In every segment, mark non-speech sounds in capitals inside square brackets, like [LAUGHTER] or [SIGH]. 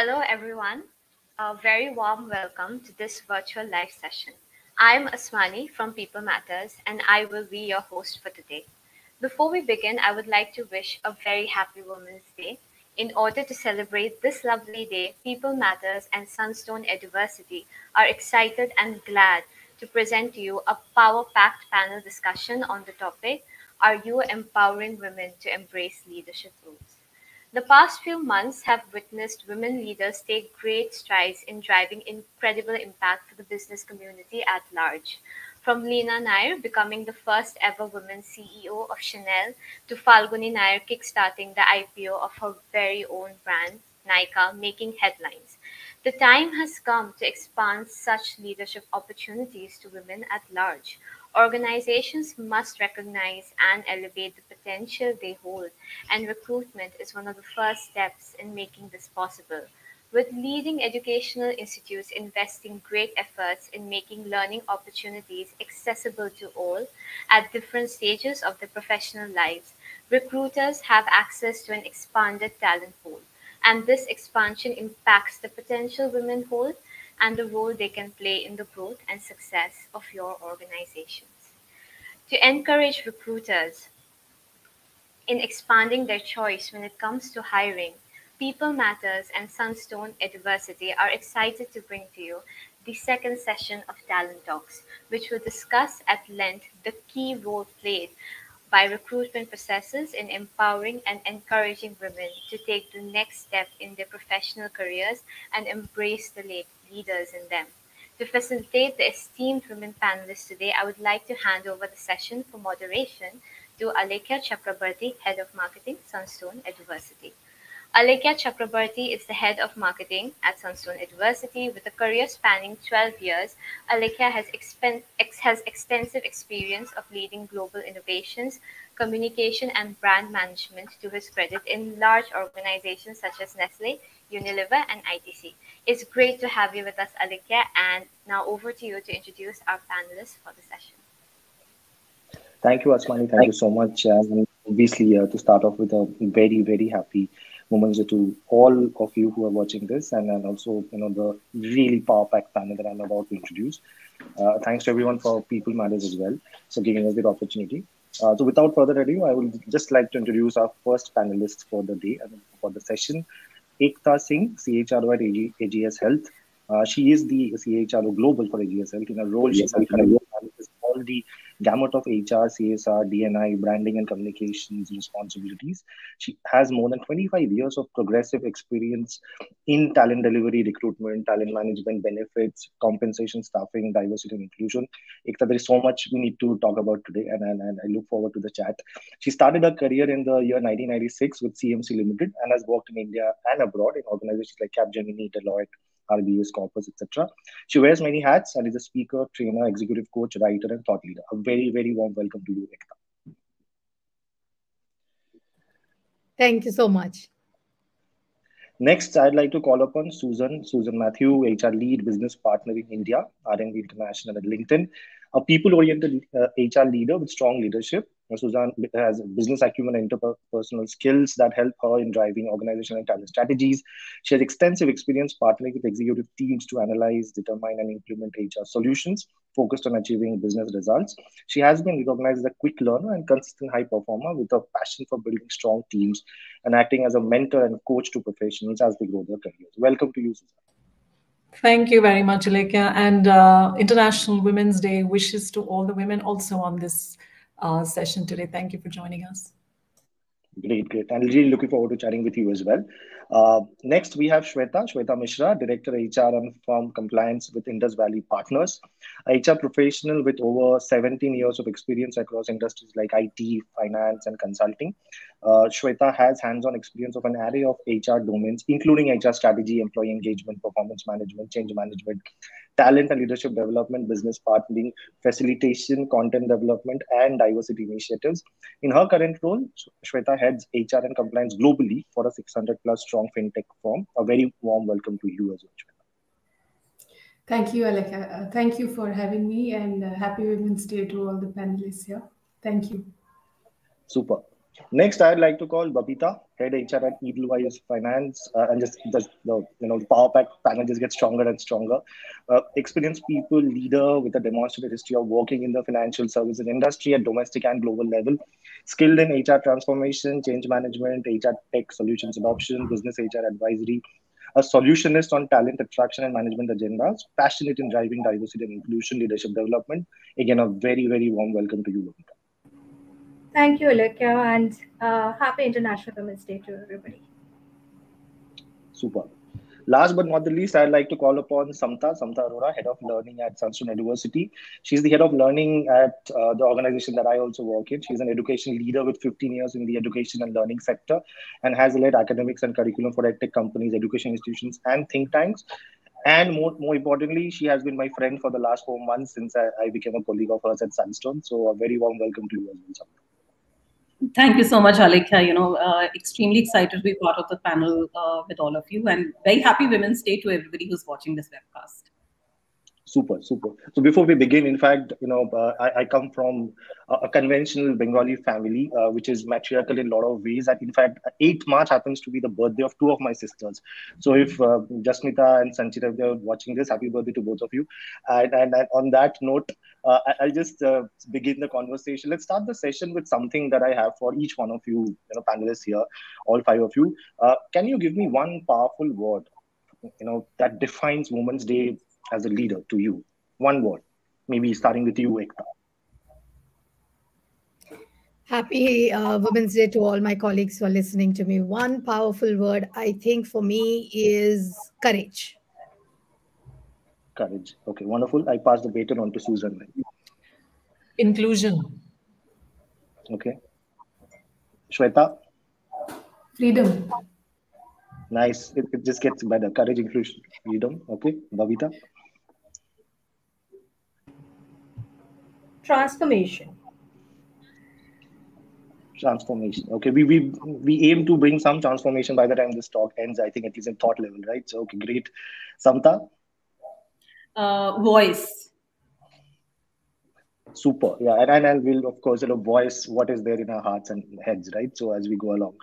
Hello, everyone. A very warm welcome to this virtual live session. I'm Asmani from People Matters, and I will be your host for today. Before we begin, I would like to wish a very happy Women's Day. In order to celebrate this lovely day, People Matters and Sunstone Eduversity are excited and glad to present to you a power packed panel discussion on the topic Are You Empowering Women to Embrace Leadership Roles? The past few months have witnessed women leaders take great strides in driving incredible impact for the business community at large. From Leena Nair becoming the first ever woman CEO of Chanel to Falguni Nair kickstarting the IPO of her very own brand, Nykaa, making headlines. The time has come to expand such leadership opportunities to women at large. Organizations must recognize and elevate the potential they hold, and recruitment is one of the first steps in making this possible. With leading educational institutes investing great efforts in making learning opportunities accessible to all at different stages of their professional lives, recruiters have access to an expanded talent pool. And this expansion impacts the potential women hold and the role they can play in the growth and success of your organizations. To encourage recruiters in expanding their choice when it comes to hiring, People Matters and Sunstone Eduversity are excited to bring to you the second session of Talent Talks, which will discuss at length the key role played by recruitment processes in empowering and encouraging women to take the next step in their professional careers and embrace the leaders in them. To facilitate the esteemed women panelists today, I would like to hand over the session for moderation to Alekhya Chakrabarti, Head of Marketing, Sunstone Eduversity. Alekhya Chakrabarti is the Head of Marketing at Sunstone Eduversity. With a career spanning 12 years, Alekhya has, expen- ex- has extensive experience of leading global innovations, communication, and brand management to his credit in large organizations such as Nestle, Unilever, and ITC. It's great to have you with us, Alekhya, and now over to you to introduce our panelists for the session. Thank you, Asmani. Thank you so much. And obviously, uh, to start off with a very, very happy Day to all of you who are watching this, and then also, you know, the really power packed panel that I'm about to introduce. Uh, thanks to everyone for People Matters as well for giving us the opportunity. Uh, so, without further ado, I would just like to introduce our first panelist for the day and for the session, Ekta Singh, CHRO at AG, AGS Health. Uh, she is the CHRO Global for AGS Health. In a role, she manages all the gamut of HR, CSR, D&I, branding, and communications responsibilities. She has more than 25 years of progressive experience in talent delivery, recruitment, talent management, benefits, compensation, staffing, diversity, and inclusion. Ekta, there is so much we need to talk about today, and, and, and I look forward to the chat. She started her career in the year 1996 with CMC Limited and has worked in India and abroad in organizations like Capgemini, Deloitte, RBS, Corpus, etc. She wears many hats and is a speaker, trainer, executive coach, writer, and thought leader. A very, very warm welcome to you, Ekta. Thank you so much. Next, I'd like to call upon Susan, Susan Matthew, HR lead business partner in India, R&D International at LinkedIn, a people-oriented uh, HR leader with strong leadership. Susan has business acumen and interpersonal skills that help her in driving organizational and talent strategies. She has extensive experience partnering with executive teams to analyze, determine, and implement HR solutions focused on achieving business results. She has been recognized as a quick learner and consistent high performer with a passion for building strong teams and acting as a mentor and coach to professionals as they grow their careers. Welcome to you, Susan. Thank you very much, Alekhya. And uh, International Women's Day wishes to all the women also on this uh, session today. Thank you for joining us. Great, great. And really looking forward to chatting with you as well. Uh, next, we have Shweta, Shweta Mishra, Director HR and Firm Compliance with Indus Valley Partners, HR professional with over 17 years of experience across industries like IT, finance, and consulting. Uh, Shweta has hands-on experience of an array of HR domains, including HR strategy, employee engagement, performance management, change management, talent and leadership development, business partnering, facilitation, content development, and diversity initiatives. In her current role, Shweta heads HR and compliance globally for a 600 plus strong fintech firm. A very warm welcome to you as well, Thank you, Alekhya. Uh, thank you for having me and uh, happy Women's Day to all the panelists here. Thank you. Super. Next, I'd like to call Babita, head HR at Edelweiss Finance, uh, and just, the you know the Power Pack panel just gets stronger and stronger. Uh, experienced people, leader with a demonstrated history of working in the financial services industry at domestic and global level, skilled in HR transformation, change management, HR tech solutions adoption, business HR advisory, a solutionist on talent attraction and management agendas, passionate in driving diversity and inclusion, leadership development. Again, a very, very warm welcome to you, Babita. Thank you, Alekhya, and uh, happy International Women's Day to everybody. Super. Last but not the least, I'd like to call upon Samta, Samta Arora, Head of Learning at Sunstone Eduversity. She's the Head of Learning at uh, the organization that I also work in. She's an education leader with 15 years in the education and learning sector and has led academics and curriculum for edtech companies, education institutions, and think tanks. And more, more importantly, she has been my friend for the last four months since I, I became a colleague of hers at Sunstone. So a very warm welcome to you as well. Thank you so much, Alekhya. You know, uh, extremely excited to be part of the panel uh, with all of you, and very happy Women's Day to everybody who's watching this webcast. Super, super. So before we begin, in fact, you know, uh, I, I, come from a, a, conventional Bengali family, uh, which is matriarchal in a lot of ways. And in fact, 8th March happens to be the birthday of two of my sisters. So if uh, Jasmita and Sanchita, they're watching this, happy birthday to both of you. And, and, and on that note, uh, I, will just uh, begin the conversation. Let's start the session with something that I have for each one of you, you know, panelists here, all five of you. Uh, can you give me one powerful word, you know, that defines Women's Day as a leader to you? One word, maybe starting with you, Ekta. Happy uh, Women's Day to all my colleagues who are listening to me. One powerful word, I think, for me is courage. Courage. Okay, wonderful. I pass the baton on to Susan. Inclusion. Okay. Shweta? Freedom. Nice. It, it just gets better. Courage, inclusion, freedom. Okay. Babita? transformation transformation okay we, we we aim to bring some transformation by the time this talk ends i think at least in thought level right so okay great samta uh, voice super. Yeah and, and, and we'll of course you know voice what is there in our hearts and heads right? So as we go along.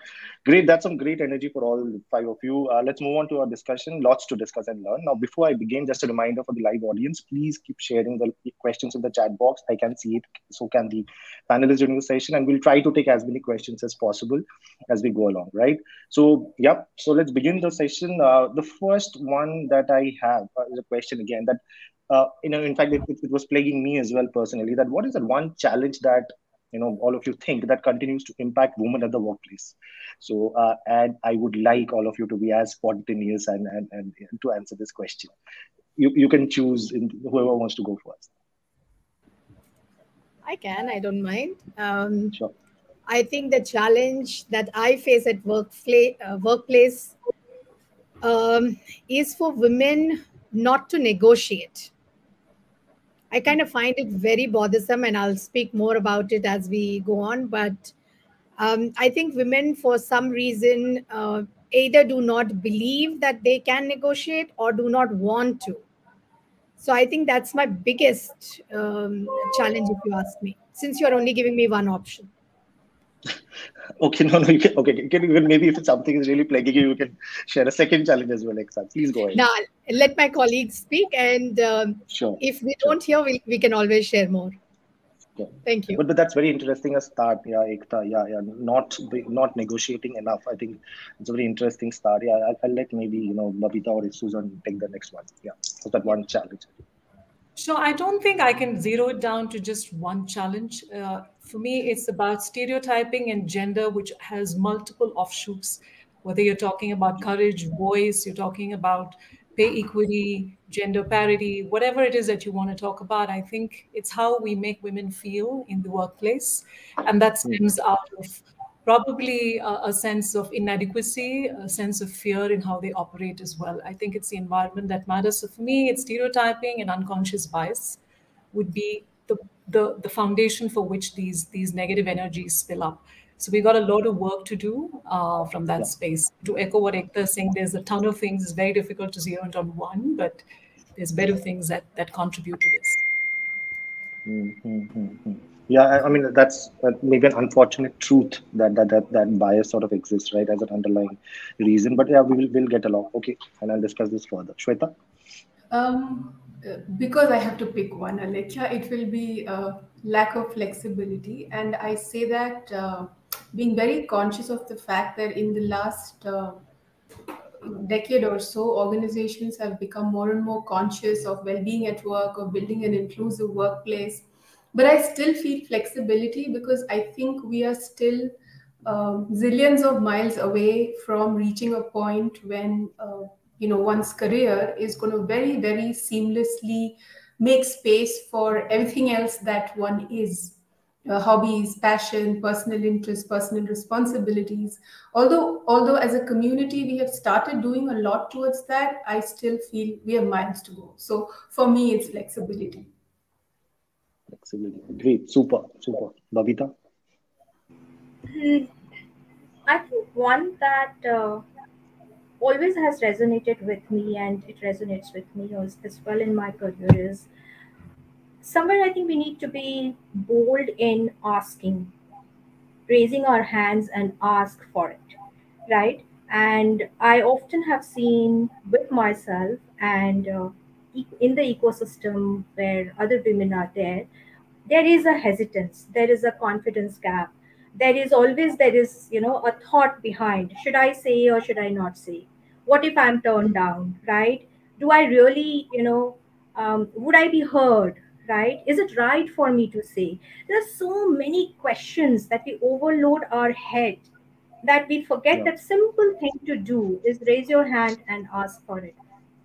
Great. That's some great energy for all five of you. Uh, let's move on to our discussion. Lots to discuss and learn. Now before i begin just a reminder for the live audience please keep sharing the questions in the chat box. I can see it so can the panelists during the session and we'll try to take as many questions as possible as we go along right? So yep. So let's begin the session. Uh, the first one that i have uh, is a question again that uh, you know, in fact, it, it, was plaguing me as well personally. That what is that one challenge that you know all of you think that continues to impact women at the workplace? So, uh, and I would like all of you to be as spontaneous and and, and to answer this question. You you can choose in, whoever wants to go first. I can. I don't mind. Um, sure. I think the challenge that I face at workplace uh, workplace um, is for women not to negotiate I kind of find it very bothersome, and I'll speak more about it as we go on. But um, I think women, for some reason, uh, either do not believe that they can negotiate or do not want to. So I think that's my biggest um, challenge, if you ask me, since you're only giving me one option okay, no, no, you can, okay, can even maybe if something is really plaguing you, you can share a second challenge as well, Ekta. Please go ahead. Now, let my colleagues speak, and um, sure. if we don't hear, we, we can always share more. Yeah. Thank you. But, but that's very interesting a start. Yeah, Ekta. Yeah, yeah. Not not negotiating enough. I think it's a very interesting start. Yeah, I'll, I'll let maybe you know Babita or Susan take the next one. Yeah, so that one challenge. So I don't think I can zero it down to just one challenge. Uh, for me, it's about stereotyping and gender, which has multiple offshoots. Whether you're talking about courage, voice, you're talking about pay equity, gender parity, whatever it is that you want to talk about, I think it's how we make women feel in the workplace. And that stems out of probably a, a, sense of inadequacy, a sense of fear in how they operate as well. I think it's the environment that matters. So for me, it's stereotyping and unconscious bias would be the, the, the foundation for which these, these negative energies spill up. So we got a lot of work to do uh, from that yeah. space. To echo what Ekta is saying, there's a ton of things. It's very difficult to zero in on one, but there's better things that, that contribute to this. Mm-hmm. yeah i mean that's maybe an unfortunate truth that that that, that bias sort of exists right as an underlying reason but yeah we will we'll get along. Okay and i'll discuss this further. Shweta? Um because i have to pick one alekhya it will be a lack of flexibility. And i say that uh, being very conscious of the fact that in the last uh, decade or so organizations have become more and more conscious of well-being at work or building an inclusive workplace. But I still feel flexibility because I think we are still um, zillions of miles away from reaching a point when uh, you know one's career is going to very very seamlessly make space for everything else that one is uh, hobbies passion personal interests personal responsibilities although although as a community we have started doing a lot towards that i still feel we have miles to go so for me it's flexibility flexibility. Great, super, super. Babita? Hmm. I think one that uh, always has resonated with me and it resonates with me as, as well in my career is somewhere I think we need to be bold in asking, raising our hands and ask for it, right? And I often have seen with myself and uh, in the ecosystem where other women are there there is a hesitance there is a confidence gap. There is always there is you know a thought behind should i say or should i not say? What if i'm turned down right? Do i really you know um, would i be heard right? Is it right for me to say? There are so many questions that we overload our head that we forget yeah. that simple thing to do is raise your hand and ask for it.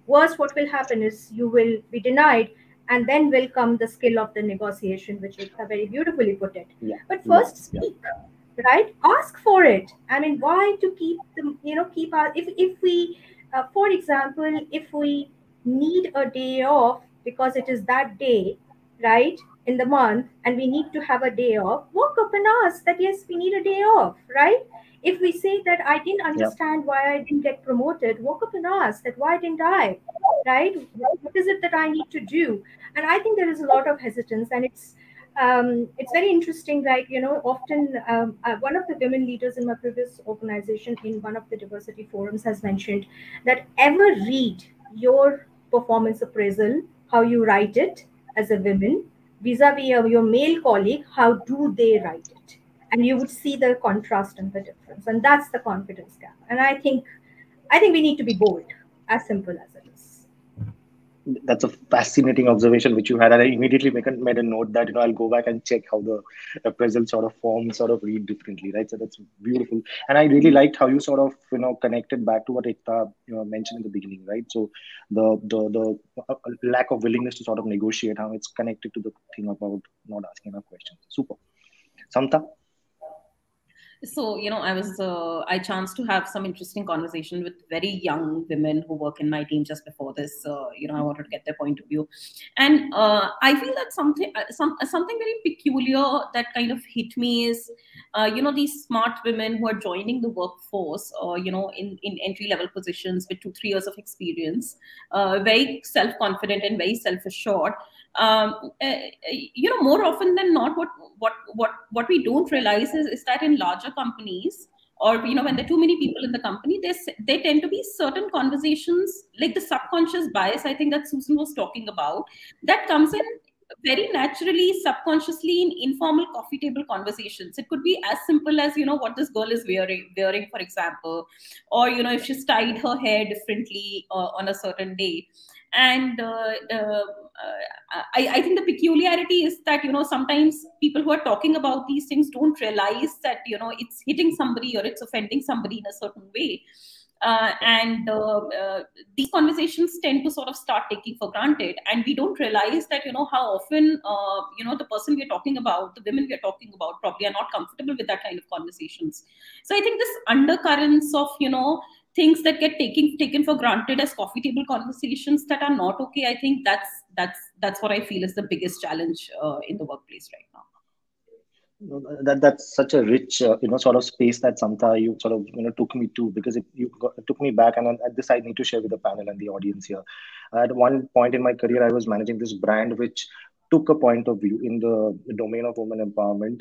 Worst what will happen is you will be denied and then will come the skill of the negotiation which is very beautifully put it. Yeah. but first yeah. speak right? Ask for it. I mean why to keep them you know keep our if, if we uh, for example if we need a day off because it is that day right in the month and we need to have a day off walk up and ask that yes we need a day off right? If we say that i didn't understand why i didn't get promoted walk up and ask that why didn't i right? What is it that i need to do? And i think there is a lot of hesitance and it's um, it's very interesting like you know often um, uh, one of the women leaders in my previous organization in one of the diversity forums has mentioned that ever read your performance appraisal how you write it as a woman vis-a-vis your male colleague how do they write it? And you would see the contrast and the difference. And that's the confidence gap. And i think i think we need to be bold as simple as that's a fascinating observation which you had. And i immediately make a, made a note that you know i'll go back and check how the appraisal sort of form sort of read differently right? So that's beautiful. And i really liked how you sort of you know connected back to what Ekta you know, mentioned in the beginning right? So the the the uh, lack of willingness to sort of negotiate how it's connected to the thing about not asking enough questions. Super. Samta so you know i was uh, i chanced to have some interesting conversation with very young women who work in my team just before this uh, you know i wanted to get their point of view. And uh, i feel that something uh, some something very peculiar that kind of hit me is uh, you know these smart women who are joining the workforce or you know in in entry level positions with 2 3 years of experience uh, very self confident and very self assured um, uh, you know more often than not what what what what we don't realize is, is that in larger companies or you know when there are too many people in the company they they tend to be certain conversations like the subconscious bias i think that susan was talking about that comes in very naturally subconsciously in informal coffee table conversations. It could be as simple as you know what this girl is wearing wearing for example or you know if she's tied her hair differently uh, on a certain day. And uh, uh, I, I, think the peculiarity is that you know sometimes people who are talking about these things don't realize that you know it's hitting somebody or it's offending somebody in a certain way. Uh, and uh, uh, these conversations tend to sort of start taking for granted. And we don't realize that you know how often uh, you know the person we're talking about the women we're talking about probably are not comfortable with that kind of conversations. So i think this undercurrents of you know things that get taken taken for granted as coffee table conversations that are not okay i think that's that's that's what i feel is the biggest challenge uh, in the workplace right now that that's such a rich uh, you know sort of space that Samta you sort of you know took me to because it you got, it took me back and at this I need to share with the panel and the audience here. At one point in my career, I was managing this brand which took a point of view in the domain of women empowerment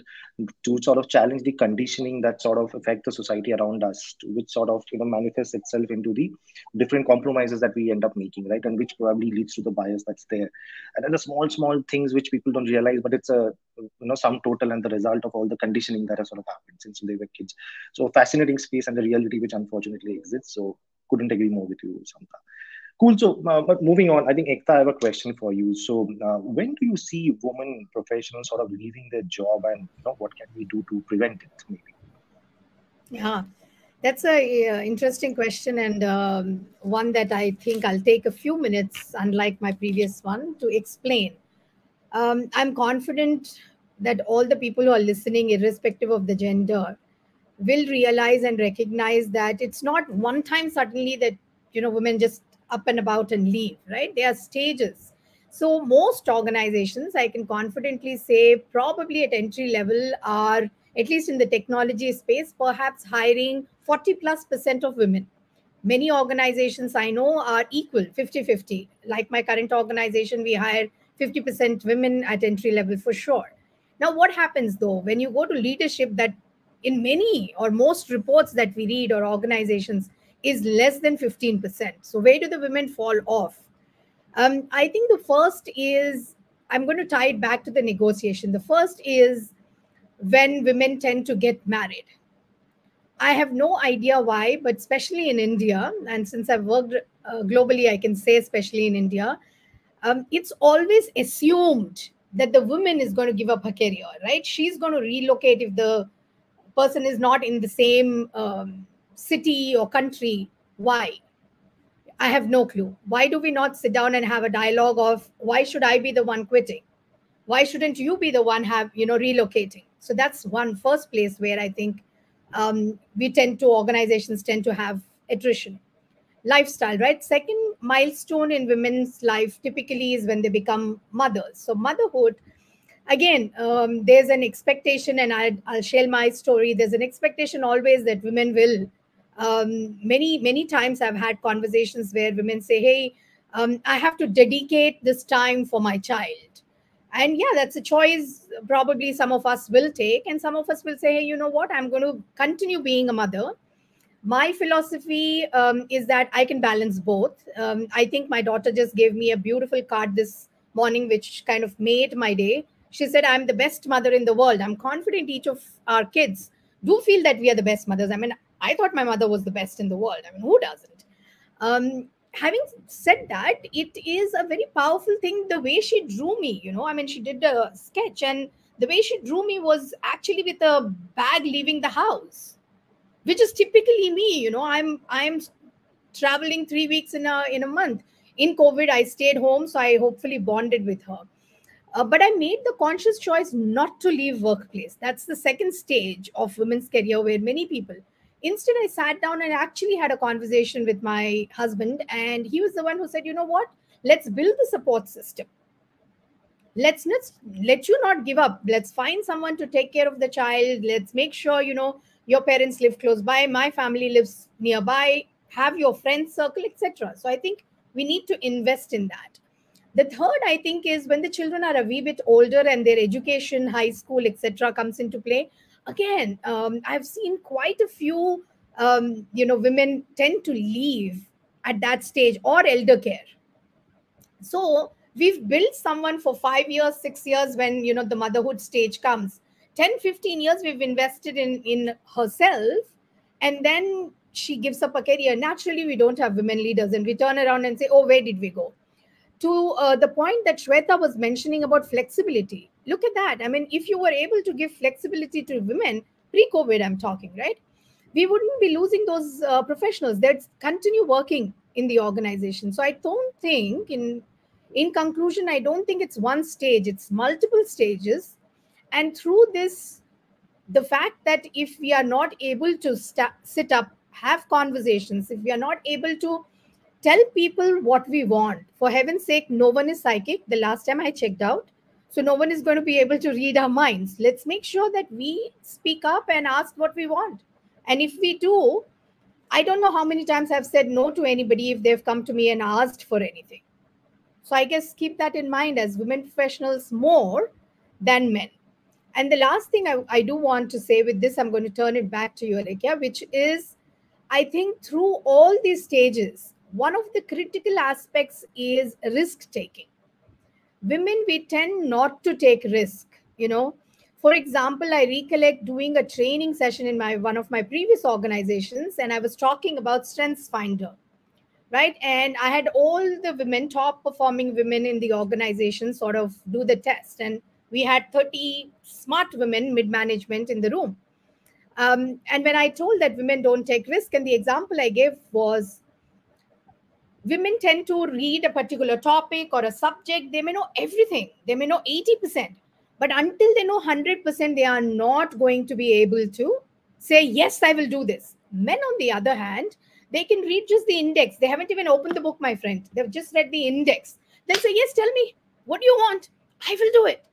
to sort of challenge the conditioning that sort of affect the society around us, which sort of you know manifests itself into the different compromises that we end up making, right? And which probably leads to the bias that's there. And then the small, small things which people don't realize, but it's a you know sum total and the result of all the conditioning that has sort of happened since they were kids. So fascinating space and the reality which unfortunately exists. So couldn't agree more with you, Samta. Cool. So, uh, but moving on, I think Ekta, I have a question for you. So, uh, when do you see women professionals sort of leaving their job, and you know, what can we do to prevent it? Maybe. Yeah, that's a uh, interesting question, and um, one that I think I'll take a few minutes, unlike my previous one, to explain. Um, I'm confident that all the people who are listening, irrespective of the gender, will realize and recognize that it's not one time suddenly that you know women just up and about and leave, right? There are stages. So most organizations, I can confidently say, probably at entry level are at least in the technology space, perhaps hiring 40 plus percent of women. Many organizations I know are equal, 50 50. Like my current organization, we hire 50% women at entry level for sure. Now, what happens though when you go to leadership that in many or most reports that we read or organizations is less than 15%. So, where do the women fall off? Um, I think the first is I'm going to tie it back to the negotiation. The first is when women tend to get married. I have no idea why, but especially in India, and since I've worked uh, globally, I can say, especially in India, um, it's always assumed that the woman is going to give up her career, right? She's going to relocate if the person is not in the same um, city or country. Why? I have no clue. Why do we not sit down and have a dialogue of why should I be the one quitting? Why shouldn't you be the one have you know relocating? So that's one first place where I think um, we tend to organizations tend to have attrition. Lifestyle, right? Second milestone in women's life typically is when they become mothers. So motherhood again um, there's an expectation and I'll, I'll, share my story there's an expectation always that women will um, many many times i've had conversations where women say hey um, i have to dedicate this time for my child. And yeah that's a choice probably some of us will take. And some of us will say hey you know what? I'm going to continue being a mother. My philosophy um, is that i can balance both. Um, i think my daughter just gave me a beautiful card this morning which kind of made my day. She said i'm the best mother in the world. I'm confident each of our kids do feel that we are the best mothers. I mean I thought my mother was the best in the world. I mean, who doesn't? Um, having said that, it is a very powerful thing the way she drew me. You know, I mean, she did a sketch, and the way she drew me was actually with a bag leaving the house, which is typically me. You know, I'm I'm traveling three weeks in a in a month. In COVID, I stayed home, so I hopefully bonded with her. Uh, but I made the conscious choice not to leave workplace. That's the second stage of women's career where many people instead i sat down and actually had a conversation with my husband and he was the one who said you know what? Let's build the support system. Let's not let you not give up. Let's find someone to take care of the child. Let's make sure you know your parents live close by my family lives nearby have your friend circle etc so i think we need to invest in that. The third i think is when the children are a wee bit older and their education high school etc comes into play again, um, I've seen quite a few, um, you know, women tend to leave at that stage or elder care. So we've built someone for five years, six years when, you know, the motherhood stage comes. 10, 15 years we've invested in, in herself. And then she gives up a career. Naturally, we don't have women leaders and we turn around and say, oh, where did we go? To uh, the point that Shweta was mentioning about flexibility, look at that. I mean, if you were able to give flexibility to women pre COVID, I'm talking, right? We wouldn't be losing those uh, professionals that continue working in the organization. So I don't think, in in conclusion, I don't think it's one stage; it's multiple stages, and through this, the fact that if we are not able to st- sit up, have conversations, if we are not able to tell people what we want, for heaven's sake, no one is psychic. The last time I checked out, so no one is going to be able to read our minds. Let's make sure that we speak up and ask what we want. And if we do, I don't know how many times I've said no to anybody if they've come to me and asked for anything. So I guess keep that in mind as women professionals more than men. And the last thing I, I do want to say with this, I'm going to turn it back to you, Alekhya, which is I think through all these stages, one of the critical aspects is risk taking. Women, we tend not to take risk. You know, for example, I recollect doing a training session in my one of my previous organizations, and I was talking about Strengths Finder, right? And I had all the women, top performing women in the organization, sort of do the test, and we had 30 smart women mid management in the room. Um, and when I told that women don't take risk, and the example I gave was women tend to read a particular topic or a subject, they may know everything, they may know 80%, but until they know 100%, they are not going to be able to say, Yes, I will do this. Men, on the other hand, they can read just the index. They haven't even opened the book, my friend. They've just read the index. They'll say, Yes, tell me, what do you want? I will do it.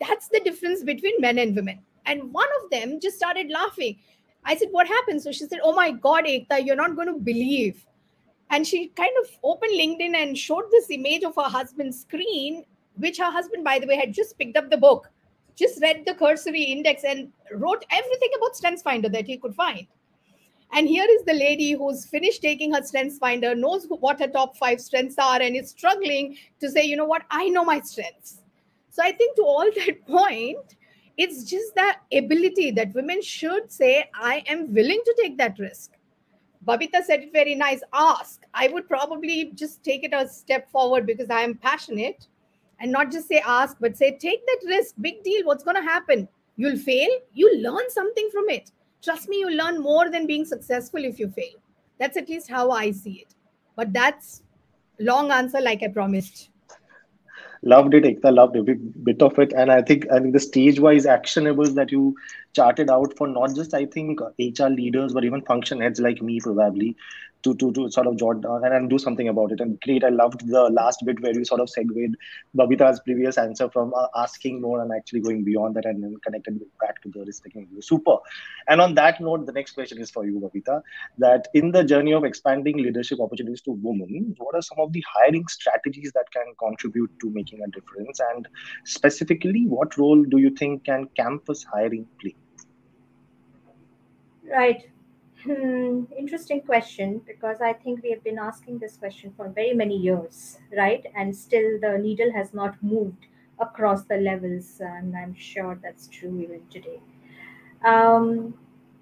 That's the difference between men and women. And one of them just started laughing. I said, What happened? So she said, Oh my God, Ekta, you're not going to believe. And she kind of opened LinkedIn and showed this image of her husband's screen, which her husband, by the way, had just picked up the book, just read the cursory index and wrote everything about Strengths Finder that he could find. And here is the lady who's finished taking her Strengths Finder, knows what her top five strengths are, and is struggling to say, you know what, I know my strengths. So I think to all [LAUGHS] that point, it's just that ability that women should say, I am willing to take that risk. Babita said it very nice. Ask. I would probably just take it a step forward because I am passionate and not just say ask, but say, take that risk. Big deal. What's going to happen? You'll fail. You learn something from it. Trust me, you learn more than being successful if you fail. That's at least how I see it. But that's long answer, like I promised loved it Ekta loved every bit of it. And i think i think the stage wise actionables that you charted out for not just i think hr leaders but even function heads like me probably to to to sort of jot down and, and do something about it. And great, I loved the last bit where you sort of segued Babita's previous answer from uh, asking more and actually going beyond that and then connected back to the respecting you. Super. And on that note, the next question is for you, Babita. That in the journey of expanding leadership opportunities to women, what are some of the hiring strategies that can contribute to making a difference? And specifically, what role do you think can campus hiring play? Right. Hmm, interesting question because I think we have been asking this question for very many years, right? And still the needle has not moved across the levels, and I'm sure that's true even today. Um,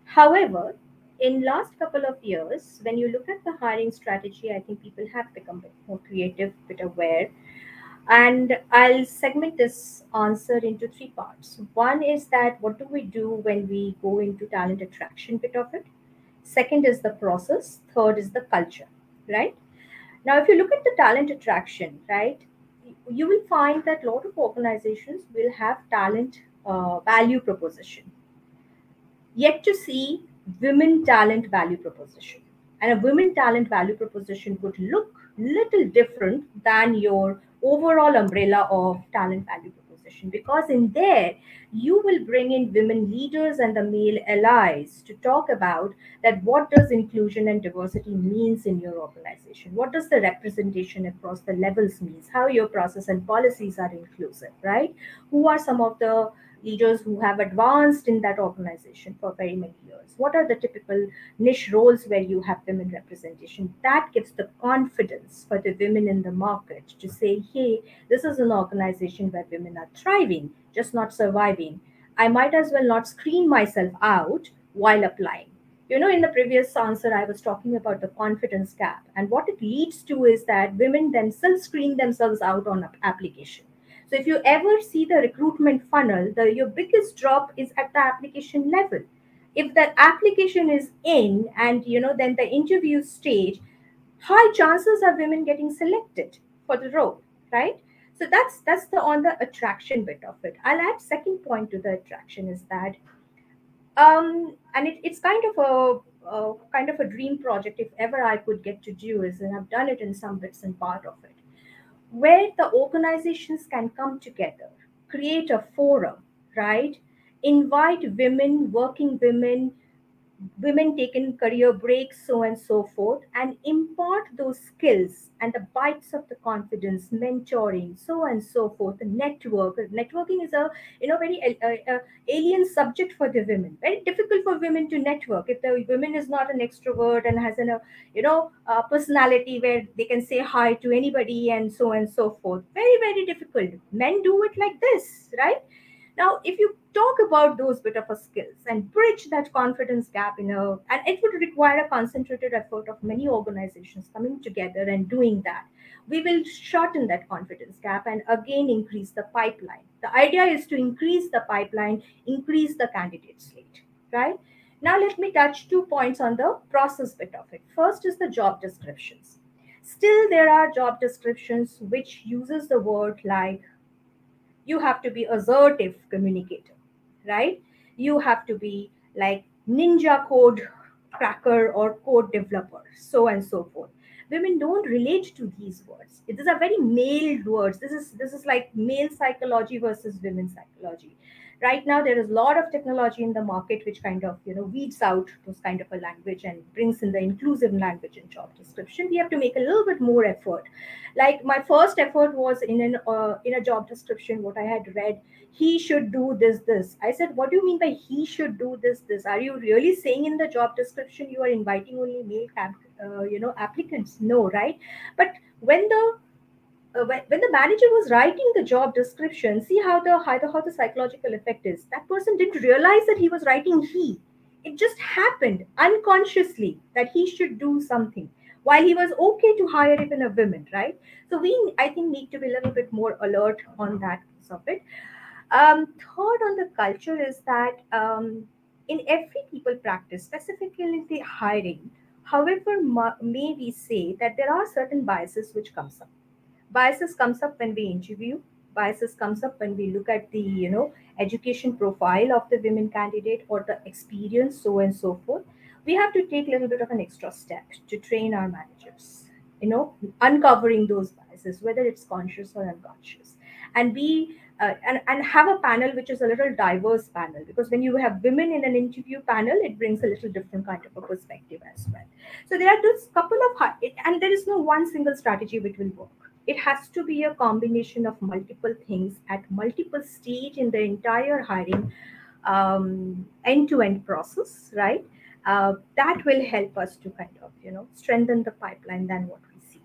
however, in last couple of years, when you look at the hiring strategy, I think people have become bit more creative, bit aware. And I'll segment this answer into three parts. One is that what do we do when we go into talent attraction bit of it? Second is the process. Third is the culture, right? Now, if you look at the talent attraction, right, you will find that a lot of organizations will have talent uh, value proposition. Yet to see women talent value proposition. And a women talent value proposition would look little different than your overall umbrella of talent value proposition because in there you will bring in women leaders and the male allies to talk about that what does inclusion and diversity means in your organization? What does the representation across the levels means? How your process and policies are inclusive right? Who are some of the leaders who have advanced in that organization for very many years? What are the typical niche roles where you have women representation? That gives the confidence for the women in the market to say, hey, this is an organization where women are thriving, just not surviving. I might as well not screen myself out while applying. You know, in the previous answer, I was talking about the confidence gap. And what it leads to is that women themselves screen themselves out on application so if you ever see the recruitment funnel, the your biggest drop is at the application level. If the application is in and you know then the interview stage, high chances of women getting selected for the role, right? So that's that's the on the attraction bit of it. I'll add second point to the attraction is that um and it, it's kind of a, a kind of a dream project if ever I could get to do is and I've done it in some bits and part of it where the organizations can come together, create a forum, right? Invite women, working women, women taking career breaks, so and so forth, and impart those skills and the bites of the confidence, mentoring, so and so forth. The network, networking is a you know very uh, uh, alien subject for the women. Very difficult for women to network. If the woman is not an extrovert and has an uh, you know personality where they can say hi to anybody and so and so forth, very very difficult. Men do it like this, right? Now, if you talk about those bit of a skills and bridge that confidence gap in a, and it would require a concentrated effort of many organizations coming together and doing that, we will shorten that confidence gap and again increase the pipeline. The idea is to increase the pipeline, increase the candidate slate, right? Now, let me touch two points on the process bit of it. First is the job descriptions. Still, there are job descriptions which uses the word like you have to be assertive communicator right? You have to be like ninja code cracker or code developer so and so forth. Women don't relate to these words. These are very male words. This is this is like male psychology versus women's psychology right now there is a lot of technology in the market which kind of you know weeds out those kind of a language and brings in the inclusive language in job description. We have to make a little bit more effort. Like my first effort was in an uh, in a job description what i had read he should do this this. I said what do you mean by he should do this this? Are you really saying in the job description you are inviting only male uh, you know applicants? No right? But when the uh, when, when the manager was writing the job description, see how the, how the how the psychological effect is. That person didn't realize that he was writing he. It just happened unconsciously that he should do something while he was okay to hire even a woman, right? So we, I think, need to be a little bit more alert on that piece of it. Um, third on the culture is that um, in every people practice, specifically the hiring, however, may we say that there are certain biases which comes up biases comes up when we interview. Biases comes up when we look at the you know education profile of the women candidate or the experience so and so forth. We have to take a little bit of an extra step to train our managers you know uncovering those biases whether it's conscious or unconscious. And be uh, and, and have a panel which is a little diverse panel because when you have women in an interview panel it brings a little different kind of a perspective as well. So there are those couple of and there is no one single strategy which will work it has to be a combination of multiple things at multiple stage in the entire hiring um, end-to-end process right? Uh, that will help us to kind of you know strengthen the pipeline than what we see.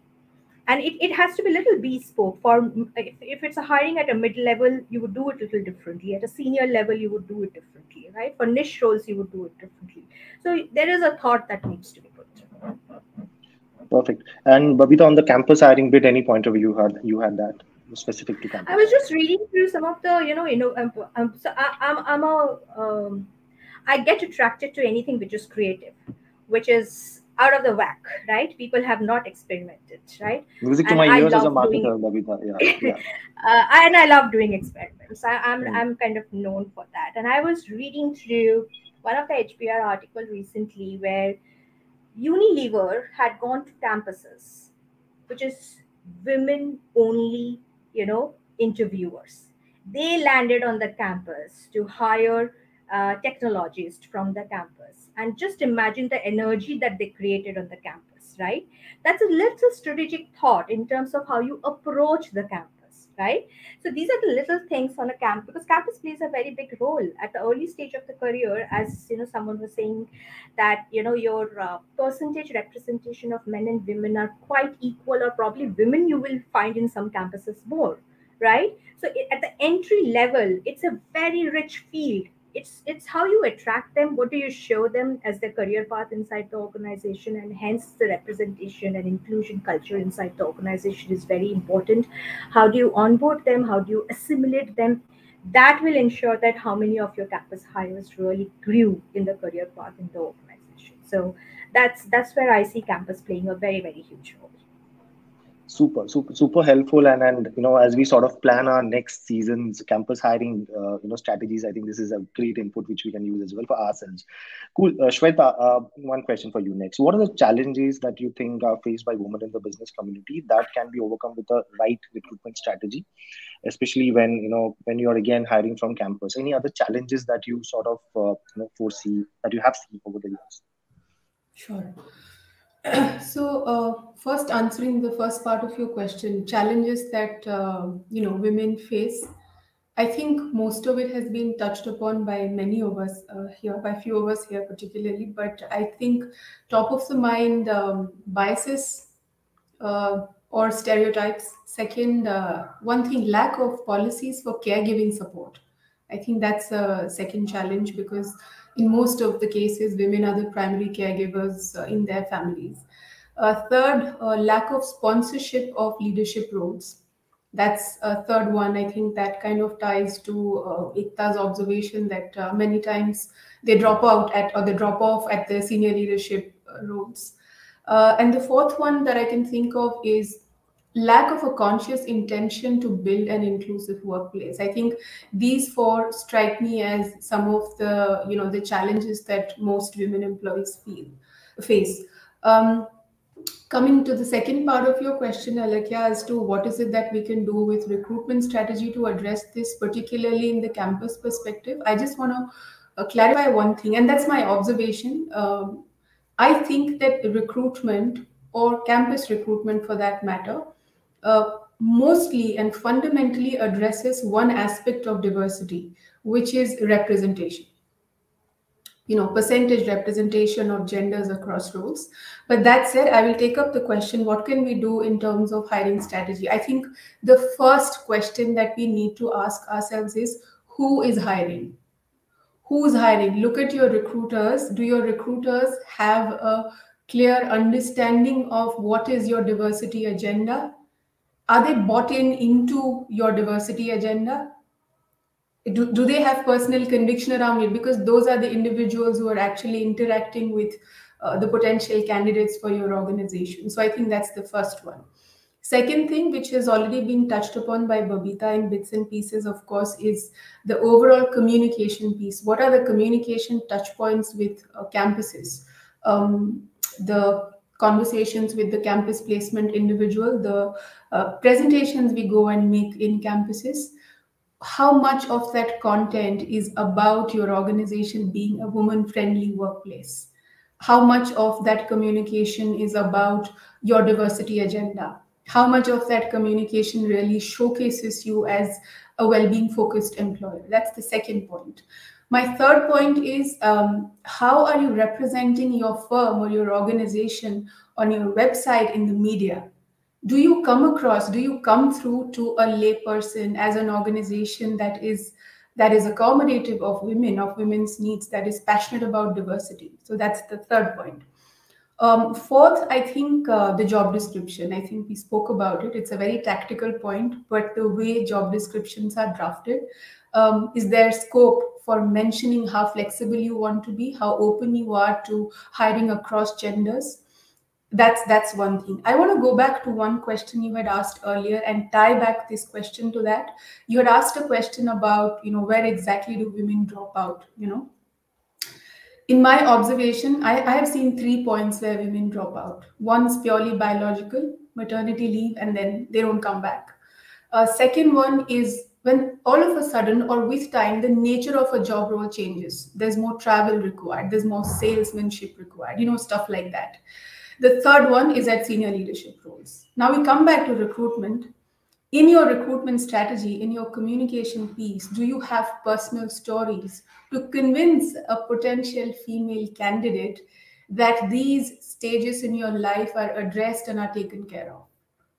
And it, it has to be a little bespoke. For if, if it's a hiring at a mid level you would do it a little differently. At a senior level you would do it differently right? For niche roles you would do it differently. So there is a thought that needs to be Perfect. And Babita, on the campus hiring bit, any point of view you had you had that specific to campus? I was just reading through some of the, you know, you know, um, um, so I, am I'm, I'm a, um, I get attracted to anything which is creative, which is out of the whack, right? People have not experimented, right? Music to and my ears as a marketer, doing, Babita. Yeah, [LAUGHS] yeah. uh, and I love doing experiments. I, am I'm, mm. I'm kind of known for that. And I was reading through one of the HBR article recently where Unilever had gone to campuses, which is women only, you know, interviewers. They landed on the campus to hire uh, technologists from the campus. And just imagine the energy that they created on the campus, right? That's a little strategic thought in terms of how you approach the campus right? So these are the little things on a camp because campus plays a very big role at the early stage of the career. As you know, someone was saying that you know your uh, percentage representation of men and women are quite equal, or probably women you will find in some campuses more, right? So at the entry level, it's a very rich field it's it's how you attract them what do you show them as their career path inside the organization and hence the representation and inclusion culture inside the organization is very important. How do you onboard them? How do you assimilate them? That will ensure that how many of your campus hires really grew in the career path in the organization. So that's that's where i see campus playing a very very huge role super super super helpful and and you know as we sort of plan our next season's campus hiring uh, you know strategies i think this is a great input which we can use as well for ourselves cool uh, shweta uh, one question for you next what are the challenges that you think are faced by women in the business community that can be overcome with the right recruitment strategy especially when you know when you are again hiring from campus? Any other challenges that you sort of uh, you know foresee that you have seen over the years? Sure. So uh, first answering the first part of your question challenges that uh, you know women face i think most of it has been touched upon by many of us uh, here by few of us here particularly but i think top of the mind um, biases uh, or stereotypes. Second uh, one thing lack of policies for caregiving support. I think that's a second challenge because in most of the cases, women are the primary caregivers uh, in their families. Uh, third, uh, lack of sponsorship of leadership roles. That's a third one. I think that kind of ties to uh, Ekta's observation that uh, many times they drop out at or they drop off at the senior leadership uh, roles. and the fourth one that I can think of is lack of a conscious intention to build an inclusive workplace. I think these four strike me as some of the you know the challenges that most women employees feel face. Um, coming to the second part of your question Alekhya as to what is it that we can do with recruitment strategy to address this particularly in the campus perspective i just want to uh, clarify one thing and that's my observation. Um, i think that recruitment or campus recruitment for that matter uh, mostly and fundamentally addresses one aspect of diversity, which is representation. You know, percentage representation of genders across roles. But that said, I will take up the question what can we do in terms of hiring strategy? I think the first question that we need to ask ourselves is who is hiring? Who's hiring? Look at your recruiters. Do your recruiters have a clear understanding of what is your diversity agenda? Are they bought in into your diversity agenda? Do, do they have personal conviction around it? Because those are the individuals who are actually interacting with uh, the potential candidates for your organization. So i think that's the first one. Second thing which has already been touched upon by babita in bits and pieces of course is the overall communication piece. What are the communication touch points with uh, campuses? Um, the conversations with the campus placement individual, the uh, presentations we go and make in campuses, how much of that content is about your organization being a woman friendly workplace? How much of that communication is about your diversity agenda? How much of that communication really showcases you as a well being focused employer? That's the second point. My third point is um, how are you representing your firm or your organization on your website in the media? Do you come across, do you come through to a layperson as an organization that is that is accommodative of women, of women's needs, that is passionate about diversity? So that's the third point. Um, fourth, I think uh, the job description. I think we spoke about it. It's a very tactical point, but the way job descriptions are drafted, um, is there scope for mentioning how flexible you want to be, how open you are to hiring across genders? That's that's one thing. I want to go back to one question you had asked earlier and tie back this question to that. You had asked a question about, you know, where exactly do women drop out, you know? In my observation, I, I have seen three points where women drop out. One is purely biological, maternity leave, and then they don't come back. Uh, second one is when all of a sudden or with time the nature of a job role changes. There's more travel required. There's more salesmanship required you know stuff like that. The third one is at senior leadership roles. Now we come back to recruitment. In your recruitment strategy in your communication piece do you have personal stories to convince a potential female candidate that these stages in your life are addressed and are taken care of?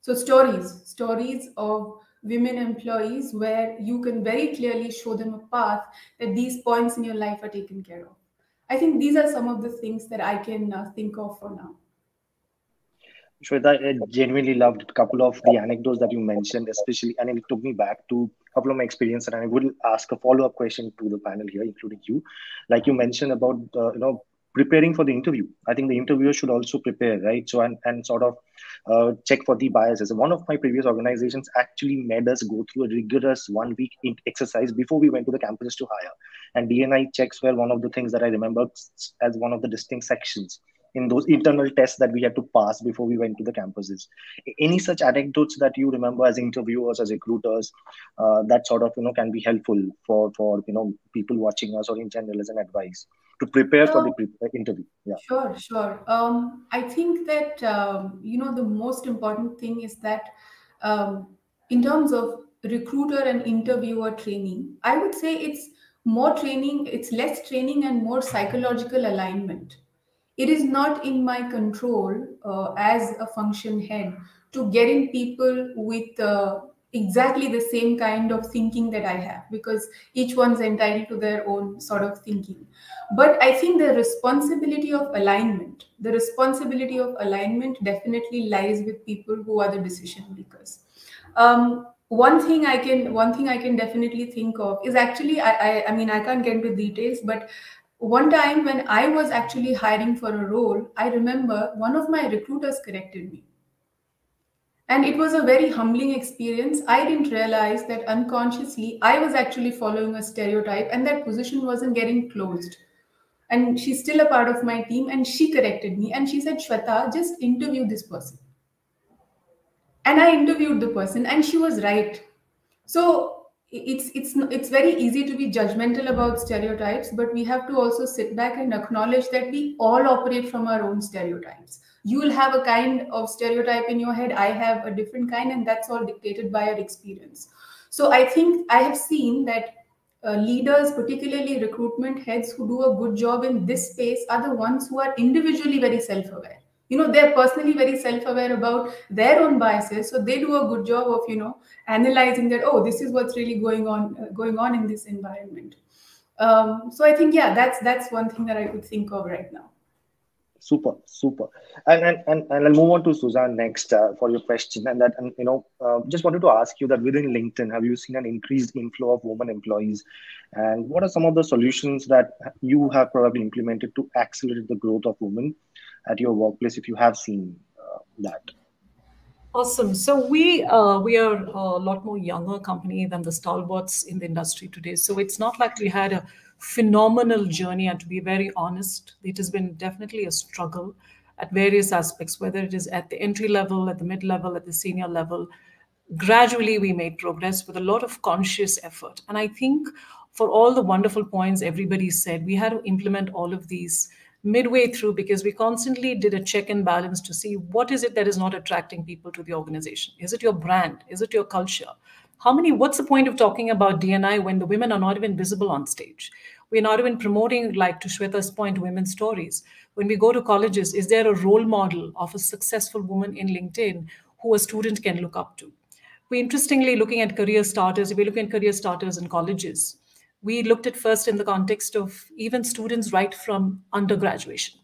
So stories stories of women employees where you can very clearly show them a path that these points in your life are taken care of. I think these are some of the things that I can uh, think of for now. Shweta, I genuinely loved a couple of the anecdotes that you mentioned, especially, and it took me back to a couple of my experience. And I will ask a follow up question to the panel here, including you. Like you mentioned about, uh, you know, preparing for the interview. I think the interviewer should also prepare, right? So, and, and sort of uh, check for the biases. One of my previous organizations actually made us go through a rigorous one week exercise before we went to the campuses to hire. And D&I checks were one of the things that I remember as one of the distinct sections. in those internal tests that we had to pass before we went to the campuses. Any such anecdotes that you remember as interviewers, as recruiters, uh, that sort of you know can be helpful for for you know people watching us or in general as an advice to prepare for the pre- interview. Yeah. Sure, sure. Um, I think that um, you know the most important thing is that um, in terms of recruiter and interviewer training, I would say it's more training, it's less training and more psychological alignment. It is not in my control uh, as a function head to get in people with uh, exactly the same kind of thinking that I have because each one's entitled to their own sort of thinking. But I think the responsibility of alignment, the responsibility of alignment definitely lies with people who are the decision makers. Um, one thing i can one thing i can definitely think of is actually I, I i mean i can't get into details but one time when i was actually hiring for a role i remember one of my recruiters corrected me and it was a very humbling experience. I didn't realize that unconsciously i was actually following a stereotype and that position wasn't getting closed. And she's still a part of my team and she corrected me and she said shweta just interview this person. And i interviewed the person and she was right. So it's it's it's very easy to be judgmental about stereotypes but we have to also sit back and acknowledge that we all operate from our own stereotypes. You will have a kind of stereotype in your head i have a different kind and that's all dictated by our experience. So i think i have seen that uh, leaders particularly recruitment heads who do a good job in this space are the ones who are individually very self-aware you know they're personally very self-aware about their own biases so they do a good job of you know analyzing that oh this is what's really going on uh, going on in this environment. Um, so i think yeah that's that's one thing that i could think of right now. Super super. And and and, and i'll move on to suzanne next uh, for your question. And that and you know uh, just wanted to ask you that within linkedin have you seen an increased inflow of women employees? And what are some of the solutions that you have probably implemented to accelerate the growth of women at your workplace if you have seen uh, that Awesome. So we uh, we are a lot more younger company than the stalwarts in the industry today. So it's not like we had a phenomenal journey. And to be very honest, it has been definitely a struggle at various aspects, whether it is at the entry level, at the mid level, at the senior level. Gradually, we made progress with a lot of conscious effort. And I think for all the wonderful points everybody said, we had to implement all of these midway through because we constantly did a check and balance to see what is it that is not attracting people to the organization. Is it your brand? Is it your culture? How many what's the point of talking about D&I when the women are not even visible on stage? We're not even promoting like to shweta's point women's stories. When we go to colleges is there a role model of a successful woman in linkedin who a student can look up to? We interestingly looking at career starters if we look at career starters in colleges we looked at first in the context of even students right from undergraduation,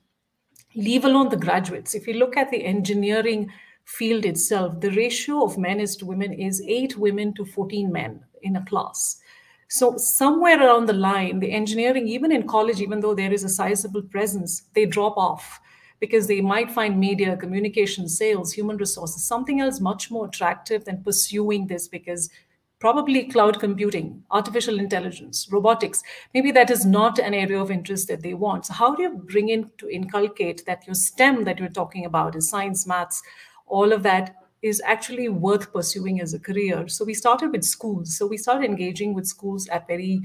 leave alone the graduates. If you look at the engineering field itself, the ratio of men is to women is eight women to 14 men in a class. So somewhere around the line, the engineering, even in college, even though there is a sizable presence, they drop off because they might find media, communication, sales, human resources, something else much more attractive than pursuing this because probably cloud computing, artificial intelligence, robotics. Maybe that is not an area of interest that they want. So how do you bring in to inculcate that your STEM that you're talking about is science, maths, all of that is actually worth pursuing as a career. So we started with schools. So we started engaging with schools at very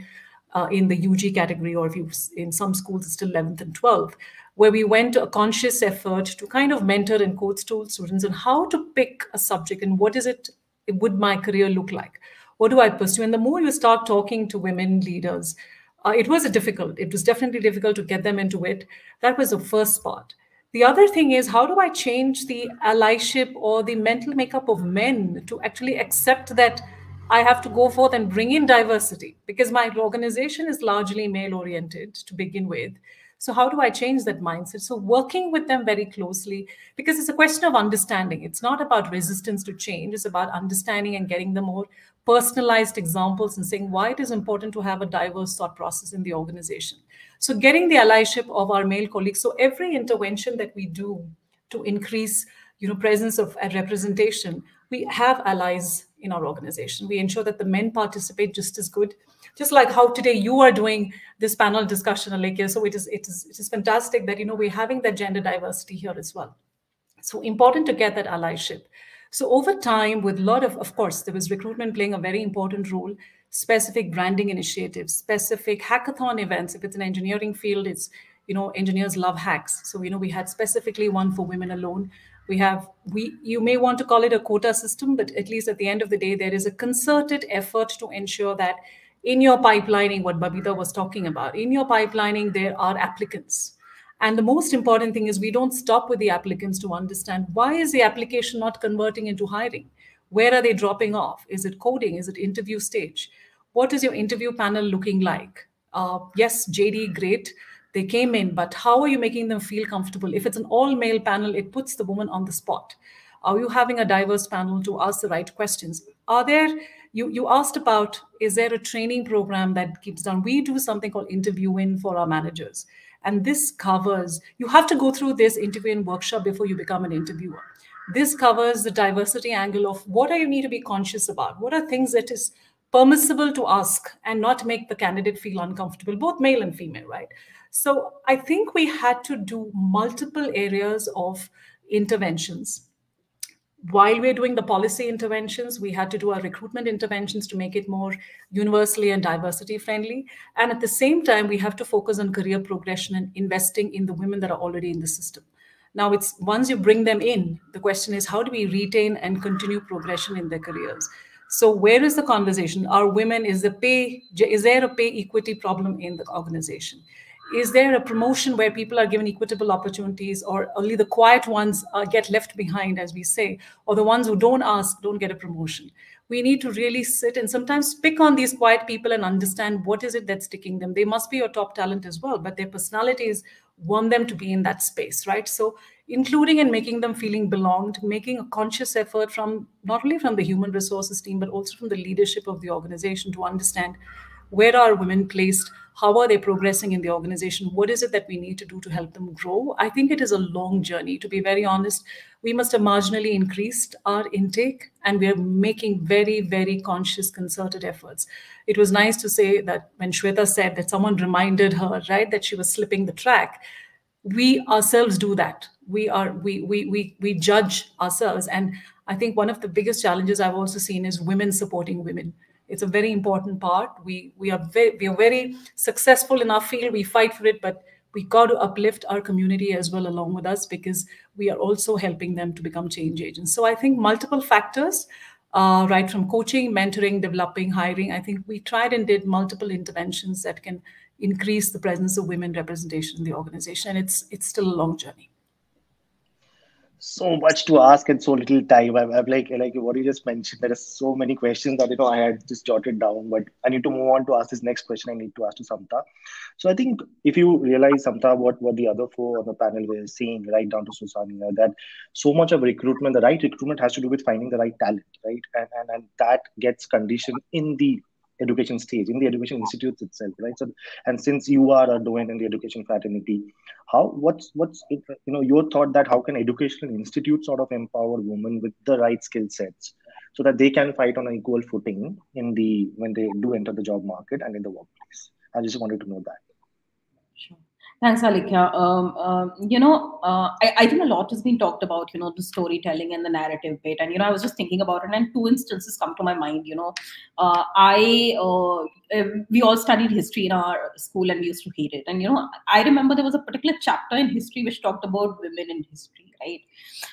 uh, in the UG category, or if you in some schools it's still 11th and 12th, where we went a conscious effort to kind of mentor and coach students on how to pick a subject and what is it would my career look like what do I pursue? And the more you start talking to women leaders, uh, it was a difficult. It was definitely difficult to get them into it. That was the first part. The other thing is, how do I change the allyship or the mental makeup of men to actually accept that I have to go forth and bring in diversity? Because my organization is largely male oriented to begin with. So, how do I change that mindset? So, working with them very closely because it's a question of understanding. It's not about resistance to change, it's about understanding and getting the more personalized examples and saying why it is important to have a diverse thought process in the organization. So, getting the allyship of our male colleagues. So, every intervention that we do to increase you know, presence of representation, we have allies in our organization. We ensure that the men participate just as good, just like how today you are doing this panel discussion, Alekhya. So it is it is it is fantastic that you know we're having that gender diversity here as well. So important to get that allyship. So over time, with a lot of, of course, there was recruitment playing a very important role, specific branding initiatives, specific hackathon events. If it's an engineering field, it's, you know, engineers love hacks. So, you know, we had specifically one for women alone. We have, we, you may want to call it a quota system, but at least at the end of the day, there is a concerted effort to ensure that in your pipelining, what Babita was talking about, in your pipelining, there are applicants and the most important thing is we don't stop with the applicants to understand why is the application not converting into hiring? Where are they dropping off? Is it coding? Is it interview stage? What is your interview panel looking like? Uh, yes, JD, great. They came in, but how are you making them feel comfortable? If it's an all male panel, it puts the woman on the spot. Are you having a diverse panel to ask the right questions? Are there, you, you asked about, is there a training program that keeps done? We do something called interviewing for our managers. And this covers, you have to go through this interviewing workshop before you become an interviewer. This covers the diversity angle of what do you need to be conscious about? What are things that is permissible to ask and not make the candidate feel uncomfortable, both male and female, right? So I think we had to do multiple areas of interventions while we're doing the policy interventions, we had to do our recruitment interventions to make it more universally and diversity friendly. And at the same time, we have to focus on career progression and investing in the women that are already in the system. Now, it's once you bring them in, the question is how do we retain and continue progression in their careers? So, where is the conversation? Are women is the pay is there a pay equity problem in the organization? Is there a promotion where people are given equitable opportunities or only the quiet ones uh, get left behind as we say or the ones who don't ask don't get a promotion? We need to really sit and sometimes pick on these quiet people and understand what is it that's sticking them. They must be your top talent as well but their personalities want them to be in that space right? So including and making them feeling belonged making a conscious effort from not only from the human resources team but also from the leadership of the organization to understand where are women placed how are they progressing in the organization? What is it that we need to do to help them grow? I think it is a long journey. To be very honest we must have marginally increased our intake and we are making very very conscious concerted efforts. It was nice to say that when shweta said that someone reminded her right that she was slipping the track we ourselves do that. We are we we we, we judge ourselves. And i think one of the biggest challenges i've also seen is women supporting women it's a very important part. We we are very we are very successful in our field. We fight for it, but we got to uplift our community as well along with us because we are also helping them to become change agents. So I think multiple factors, uh, right from coaching, mentoring, developing, hiring. I think we tried and did multiple interventions that can increase the presence of women representation in the organization, and it's it's still a long journey so much to ask and so little time. I'm, I'm, like like what you just mentioned. There are so many questions that you know I had just jotted down, but I need to move on to ask this next question. I need to ask to Samta. So I think if you realize Samta, what what the other four on the panel were saying, right down to Susanna, that so much of recruitment, the right recruitment has to do with finding the right talent, right, and and, and that gets conditioned in the education stage in the education institutes itself right? So and since you are a doyen in the education fraternity how what's what's it, you know your thought that how can educational institutes sort of empower women with the right skill sets so that they can fight on an equal footing in the when they do enter the job market and in the workplace? I just wanted to know that. Sure Thanks, Alekhya. Um, uh, you know, uh, I, I, think a lot has been talked about, you know, the storytelling and the narrative bit. And, you know, I was just thinking about it, and two instances come to my mind. You know, uh, I, uh, we all studied history in our school and we used to hate it. And, you know, I remember there was a particular chapter in history which talked about women in history right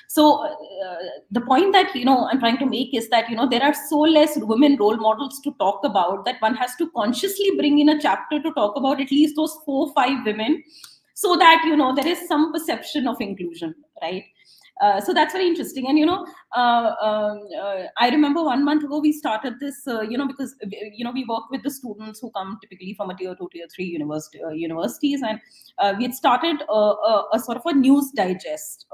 so uh, the point that you know i'm trying to make is that you know there are so less women role models to talk about that one has to consciously bring in a chapter to talk about at least those four five women so that you know there is some perception of inclusion right uh, so that's very interesting. And you know, uh, um, uh, I remember one month ago we started this. Uh, you know, because you know we work with the students who come typically from a tier two, tier three university universities, and we had started a, a, a, sort of a news digest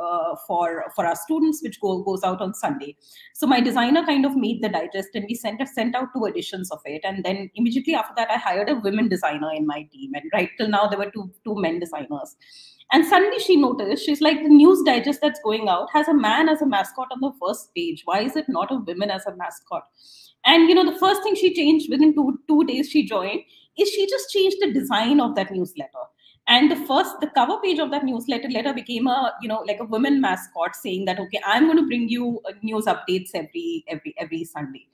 for for our students, which go, goes out on Sunday. So my designer kind of made the digest, and we sent sent out two editions of it, and then immediately after that, I hired a women designer in my team, and right till now there were two two men designers And suddenly she noticed, she's like, the news digest that's going out has a man as a mascot on the first page. Why is it not a woman as a mascot? And you know, the first thing she changed within two two days she joined is she just changed the design of that newsletter. And the first, the cover page of that newsletter letter became a, you know, like a woman mascot saying that, okay, I'm going to bring you uh, news updates every every every Sunday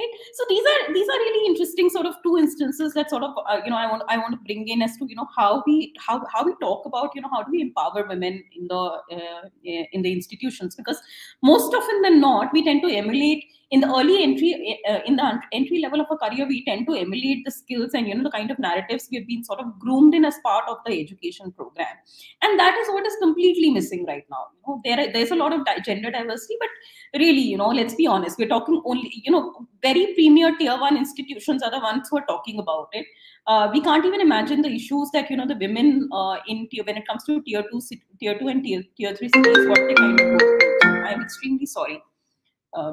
right? So these are these are really interesting sort of two instances that sort of uh, you know i want i want to bring in as to you know how we how how we talk about you know how do we empower women in the uh, in the institutions? Because most often than not we tend to emulate in the early entry uh, in the entry level of a career we tend to emulate the skills and you know the kind of narratives we've been sort of groomed in as part of the education program. And that is what is completely missing right now. You know there there's a lot of gender diversity but really you know let's be honest we're talking only you know very premier tier 1 institutions are the ones who are talking about it. Uh, we can't even imagine the issues that you know the women uh, in tier when it comes to tier 2 tier 2 and tier, tier 3 cities what they kind of go through. I'm extremely sorry. Uh,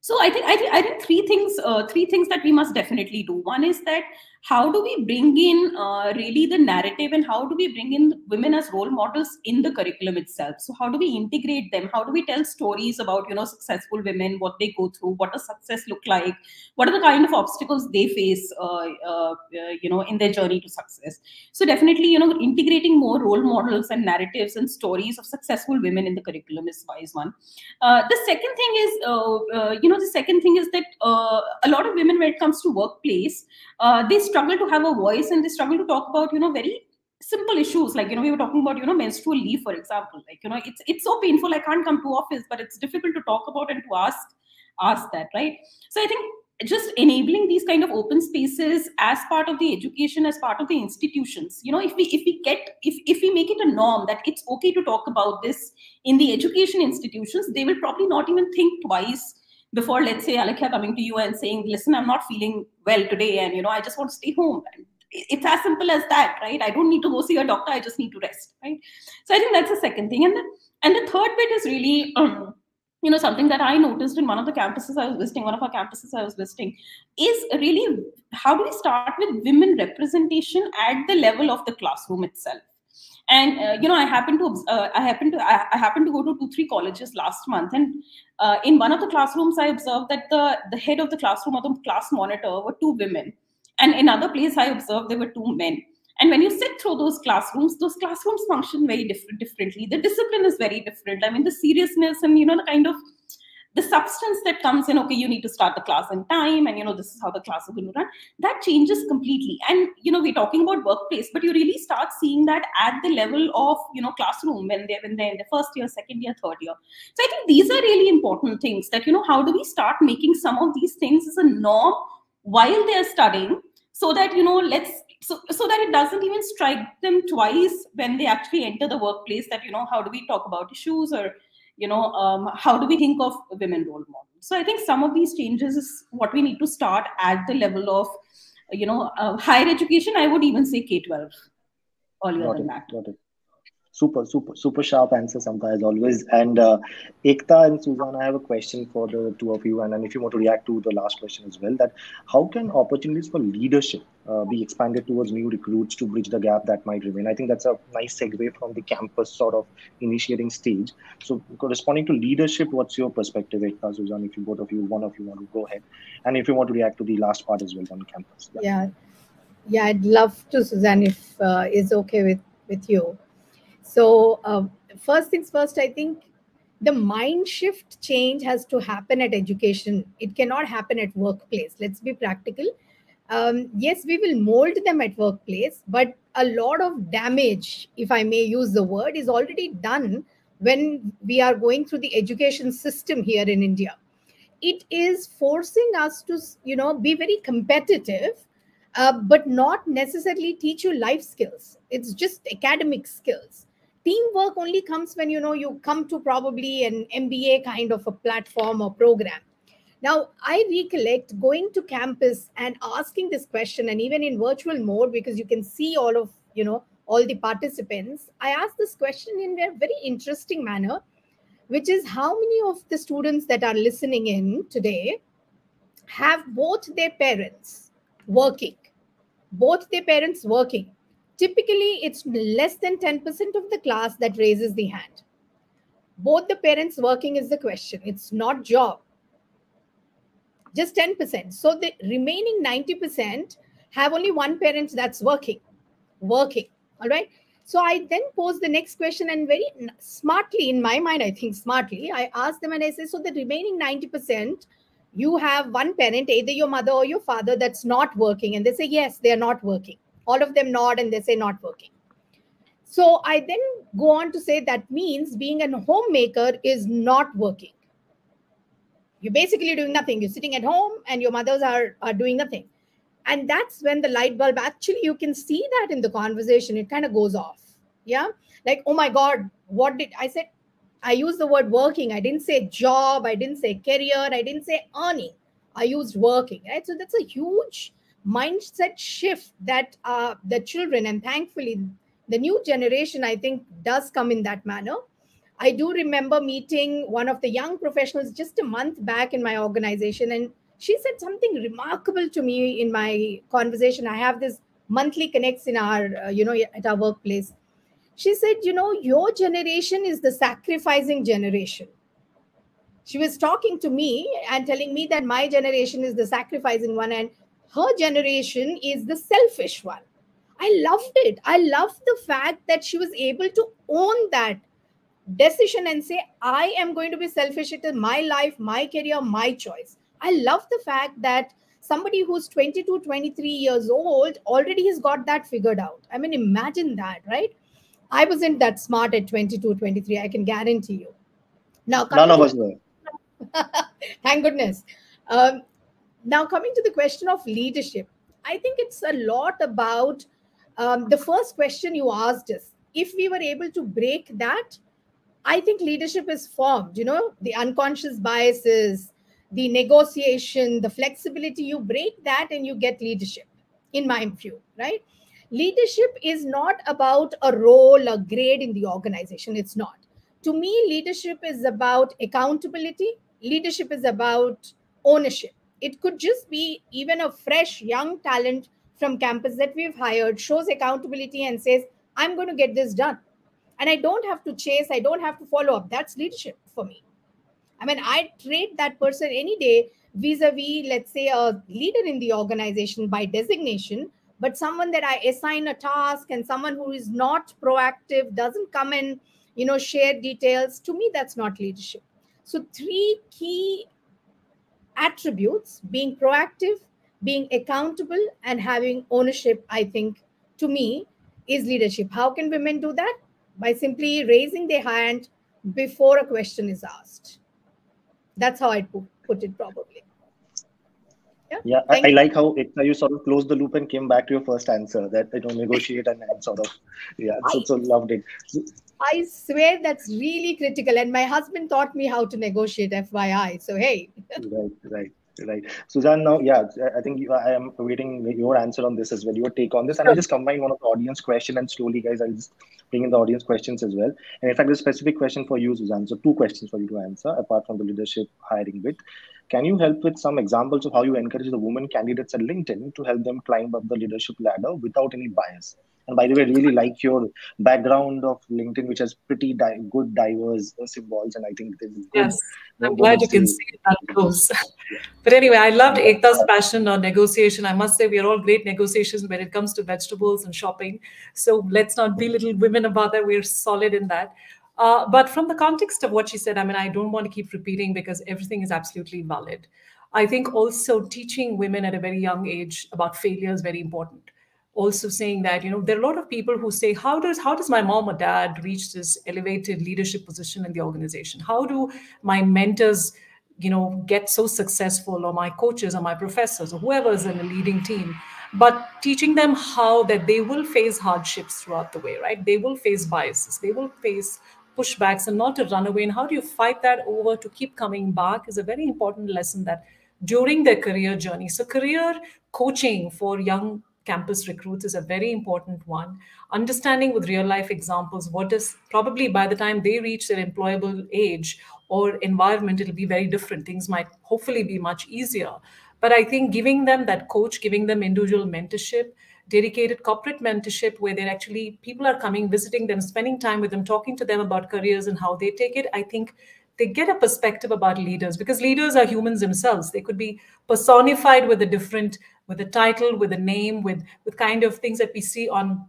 so i think i think i think three things uh, three things that we must definitely do. One is that how do we bring in uh, really the narrative and how do we bring in women as role models in the curriculum itself? So how do we integrate them? How do we tell stories about you know successful women what they go through what does success look like? What are the kind of obstacles they face uh, uh, you know in their journey to success? So definitely you know integrating more role models and narratives and stories of successful women in the curriculum is wise one. Uh, the second thing is uh, uh, you know the second thing is that a lot of women when it comes to workplace they struggle to have a voice and they struggle to talk about you know very simple issues. Like you know we were talking about you know menstrual leave for example. Like you know it's it's so painful i can't come to office but it's difficult to talk about and to ask ask that right? So i think just enabling these kind of open spaces as part of the education as part of the institutions you know if we if we get if, if we make it a norm that it's okay to talk about this in the education institutions they will probably not even think twice before let's say Alekhya coming to you and saying listen i'm not feeling well today and you know i just want to stay home. And it's as simple as that right? I don't need to go see a doctor i just need to rest right? So i think that's the second thing. And the, and the third bit is really um, you know something that i noticed in one of the campuses i was visiting one of our campuses i was visiting is really how do we start with women representation at the level of the classroom itself and uh, you know i happened to uh, i happened to I, I, happened to go to two three colleges last month. And uh, in one of the classrooms i observed that the the head of the classroom or the class monitor were two women. And in other place i observed there were two men. And when you sit through those classrooms those classrooms function very different differently. The discipline is very different. I mean the seriousness and you know the kind of the substance that comes in okay you need to start the class in time and you know this is how the class is going to run that changes completely. And you know we're talking about workplace but you really start seeing that at the level of you know classroom when they're when they're in the first year second year third year. So i think these are really important things that you know how do we start making some of these things as a norm while they're studying so that you know let's so so that it doesn't even strike them twice when they actually enter the workplace that you know how do we talk about issues or you know um, how do we think of women role models? So i think some of these changes is what we need to start at the level of you know uh, higher education i would even say k-12 earlier got than it, that super super super sharp answer Samta, as always. And uh, ekta and Suzanne, i have a question for the two of you and, and if you want to react to the last question as well that how can opportunities for leadership uh, be expanded towards new recruits to bridge the gap that might remain? I think that's a nice segue from the campus sort of initiating stage. So corresponding to leadership what's your perspective ekta Suzanne, if you both of you one of you want to go ahead? And if you want to react to the last part as well on campus. Yeah. Yeah, yeah i'd love to Suzanne if uh, is okay with with you so, uh, first things first, I think the mind shift change has to happen at education. It cannot happen at workplace. Let's be practical. Um, yes, we will mold them at workplace, but a lot of damage, if I may use the word, is already done when we are going through the education system here in India. It is forcing us to, you know, be very competitive, uh, but not necessarily teach you life skills. It's just academic skills teamwork only comes when you know you come to probably an mba kind of a platform or program. Now i recollect going to campus and asking this question and even in virtual mode because you can see all of you know all the participants i asked this question in a very interesting manner which is how many of the students that are listening in today have both their parents working? Both their parents working typically it's less than 10% of the class that raises the hand. Both the parents working is the question. It's not job. Just 10% so the remaining 90% have only one parent that's working working all right? So i then pose the next question and very smartly in my mind i think smartly i ask them and i say so the remaining 90% you have one parent either your mother or your father that's not working. And they say yes they are not working all of them nod and they say not working so I then go on to say that means being a homemaker is not working. You're basically doing nothing. You're sitting at home and your mothers are, are doing nothing. And that's when the light bulb actually, you can see that in the conversation, it kind of goes off. Yeah. Like, oh my God, what did I said? I used the word working. I didn't say job. I didn't say career. I didn't say earning. I used working. Right. So that's a huge mindset shift that uh, the children, and thankfully, the new generation, I think, does come in that manner. I do remember meeting one of the young professionals just a month back in my organization, and she said something remarkable to me in my conversation. I have this monthly connects in our, uh, you know, at our workplace. She said, you know, your generation is the sacrificing generation. She was talking to me and telling me that my generation is the sacrificing one, and her generation is the selfish one. I loved it. I loved the fact that she was able to own that decision and say, I am going to be selfish. It is my life, my career, my choice. I love the fact that somebody who's 22, 23 years old already has got that figured out. I mean, imagine that, right? I wasn't that smart at 22, 23. I can guarantee you. Now, none of us were. Thank goodness. Um, now, coming to the question of leadership, I think it's a lot about um, the first question you asked us. if we were able to break that, I think leadership is formed. You know, the unconscious biases, the negotiation, the flexibility, you break that and you get leadership, in my view, right? Leadership is not about a role, a grade in the organization. It's not. To me, leadership is about accountability, leadership is about ownership. It could just be even a fresh young talent from campus that we've hired shows accountability and says, I'm going to get this done. And I don't have to chase, I don't have to follow up. That's leadership for me. I mean, I trade that person any day vis a vis, let's say, a leader in the organization by designation, but someone that I assign a task and someone who is not proactive, doesn't come and you know share details to me that's not leadership so three key attributes being proactive being accountable and having ownership, I think, to me, is leadership. How can women do that? By simply raising their hand before a question is asked. That's how I'd put it, probably. Yeah, yeah I, I, like how it, you sort of closed the loop and came back to your first answer that you know negotiate and, and sort of yeah I, so, so loved it. I swear that's really critical, and my husband taught me how to negotiate. FYI, so hey. right, right right suzanne now yeah i think you, i am awaiting your answer on this as well your take on this and i'll just combine one of the audience question and slowly guys i'll just bring in the audience questions as well and in fact there's a specific question for you suzanne so two questions for you to answer apart from the leadership hiring bit can you help with some examples of how you encourage the women candidates at linkedin to help them climb up the leadership ladder without any bias and by the way, I really like your background of LinkedIn, which has pretty di- good diverse symbols. And I think this is good. Yes, I'm glad you can see it that close. [LAUGHS] but anyway, I loved Ekta's passion on negotiation. I must say, we are all great negotiations when it comes to vegetables and shopping. So let's not be little women about that. We're solid in that. Uh, but from the context of what she said, I mean, I don't want to keep repeating because everything is absolutely valid. I think also teaching women at a very young age about failure is very important. Also saying that you know there are a lot of people who say how does how does my mom or dad reach this elevated leadership position in the organization? How do my mentors you know get so successful or my coaches or my professors or whoever is in a leading team? But teaching them how that they will face hardships throughout the way right? They will face biases. They will face pushbacks and not to run away and how do you fight that over to keep coming back is a very important lesson that during their career journey so career coaching for young campus recruits is a very important one. Understanding with real life examples what is probably by the time they reach their employable age or environment, it'll be very different. Things might hopefully be much easier. But I think giving them that coach, giving them individual mentorship, dedicated corporate mentorship where they're actually people are coming, visiting them, spending time with them, talking to them about careers and how they take it, I think they get a perspective about leaders because leaders are humans themselves. They could be personified with a different, with a title, with a name, with with kind of things that we see on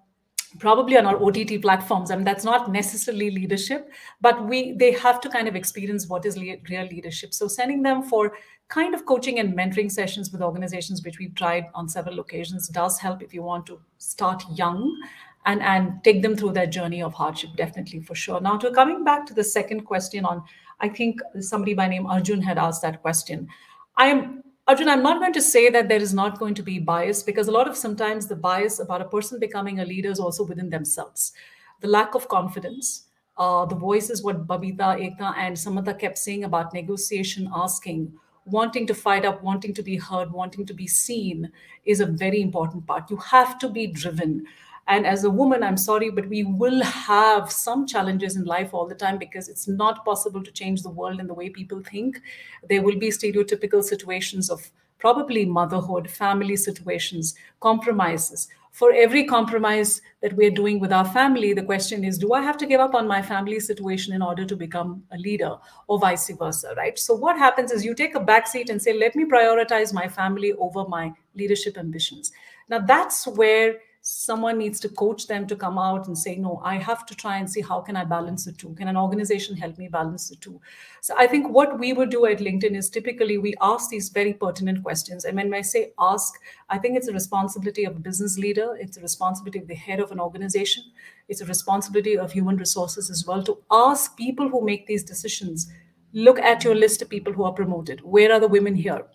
probably on our OTT platforms. I mean, that's not necessarily leadership, but we they have to kind of experience what is le- real leadership. So sending them for kind of coaching and mentoring sessions with organizations, which we've tried on several occasions, does help if you want to start young and and take them through their journey of hardship. Definitely, for sure. Now, to coming back to the second question on, I think somebody by name Arjun had asked that question. I am Arjun, I'm not going to say that there is not going to be bias because a lot of sometimes the bias about a person becoming a leader is also within themselves. The lack of confidence, uh, the voices what Babita, Ekta, and Samantha kept saying about negotiation, asking, wanting to fight up, wanting to be heard, wanting to be seen is a very important part. You have to be driven. And as a woman, I'm sorry, but we will have some challenges in life all the time because it's not possible to change the world in the way people think. There will be stereotypical situations of probably motherhood, family situations, compromises. For every compromise that we're doing with our family, the question is do I have to give up on my family situation in order to become a leader, or vice versa, right? So, what happens is you take a backseat and say, let me prioritize my family over my leadership ambitions. Now, that's where someone needs to coach them to come out and say no i have to try and see how can i balance the two? Can an organization help me balance the two? So i think what we would do at linkedin is typically we ask these very pertinent questions. And when i say ask i think it's a responsibility of a business leader. It's a responsibility of the head of an organization. It's a responsibility of human resources as well to ask people who make these decisions look at your list of people who are promoted. Where are the women here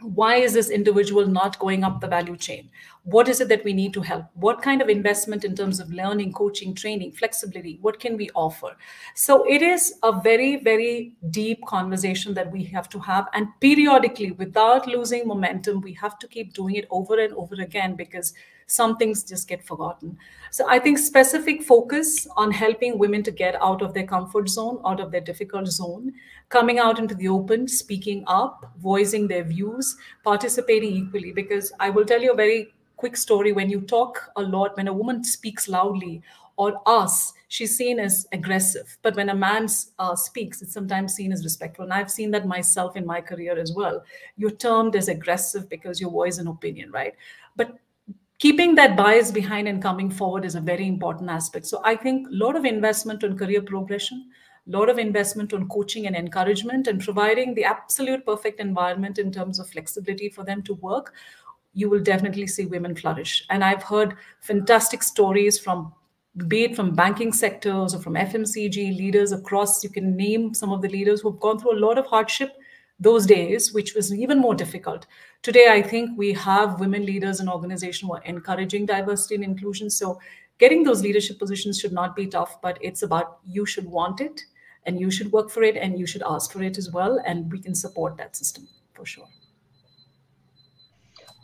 why is this individual not going up the value chain? What is it that we need to help? What kind of investment in terms of learning coaching training flexibility what can we offer? So it is a very very deep conversation that we have to have. And periodically without losing momentum we have to keep doing it over and over again because some things just get forgotten. So I think specific focus on helping women to get out of their comfort zone, out of their difficult zone, coming out into the open, speaking up, voicing their views, participating equally. Because I will tell you a very quick story. When you talk a lot, when a woman speaks loudly or us, she's seen as aggressive. But when a man uh, speaks, it's sometimes seen as respectful. And I've seen that myself in my career as well. You're termed as aggressive because your voice an opinion, right? But keeping that bias behind and coming forward is a very important aspect. So I think a lot of investment on career progression, a lot of investment on coaching and encouragement and providing the absolute perfect environment in terms of flexibility for them to work, you will definitely see women flourish. And I've heard fantastic stories from be it from banking sectors or from FMCG leaders across, you can name some of the leaders who've gone through a lot of hardship those days, which was even more difficult. Today, I think we have women leaders in organization who are encouraging diversity and inclusion. So getting those leadership positions should not be tough, but it's about you should want it and you should work for it and you should ask for it as well. And we can support that system for sure.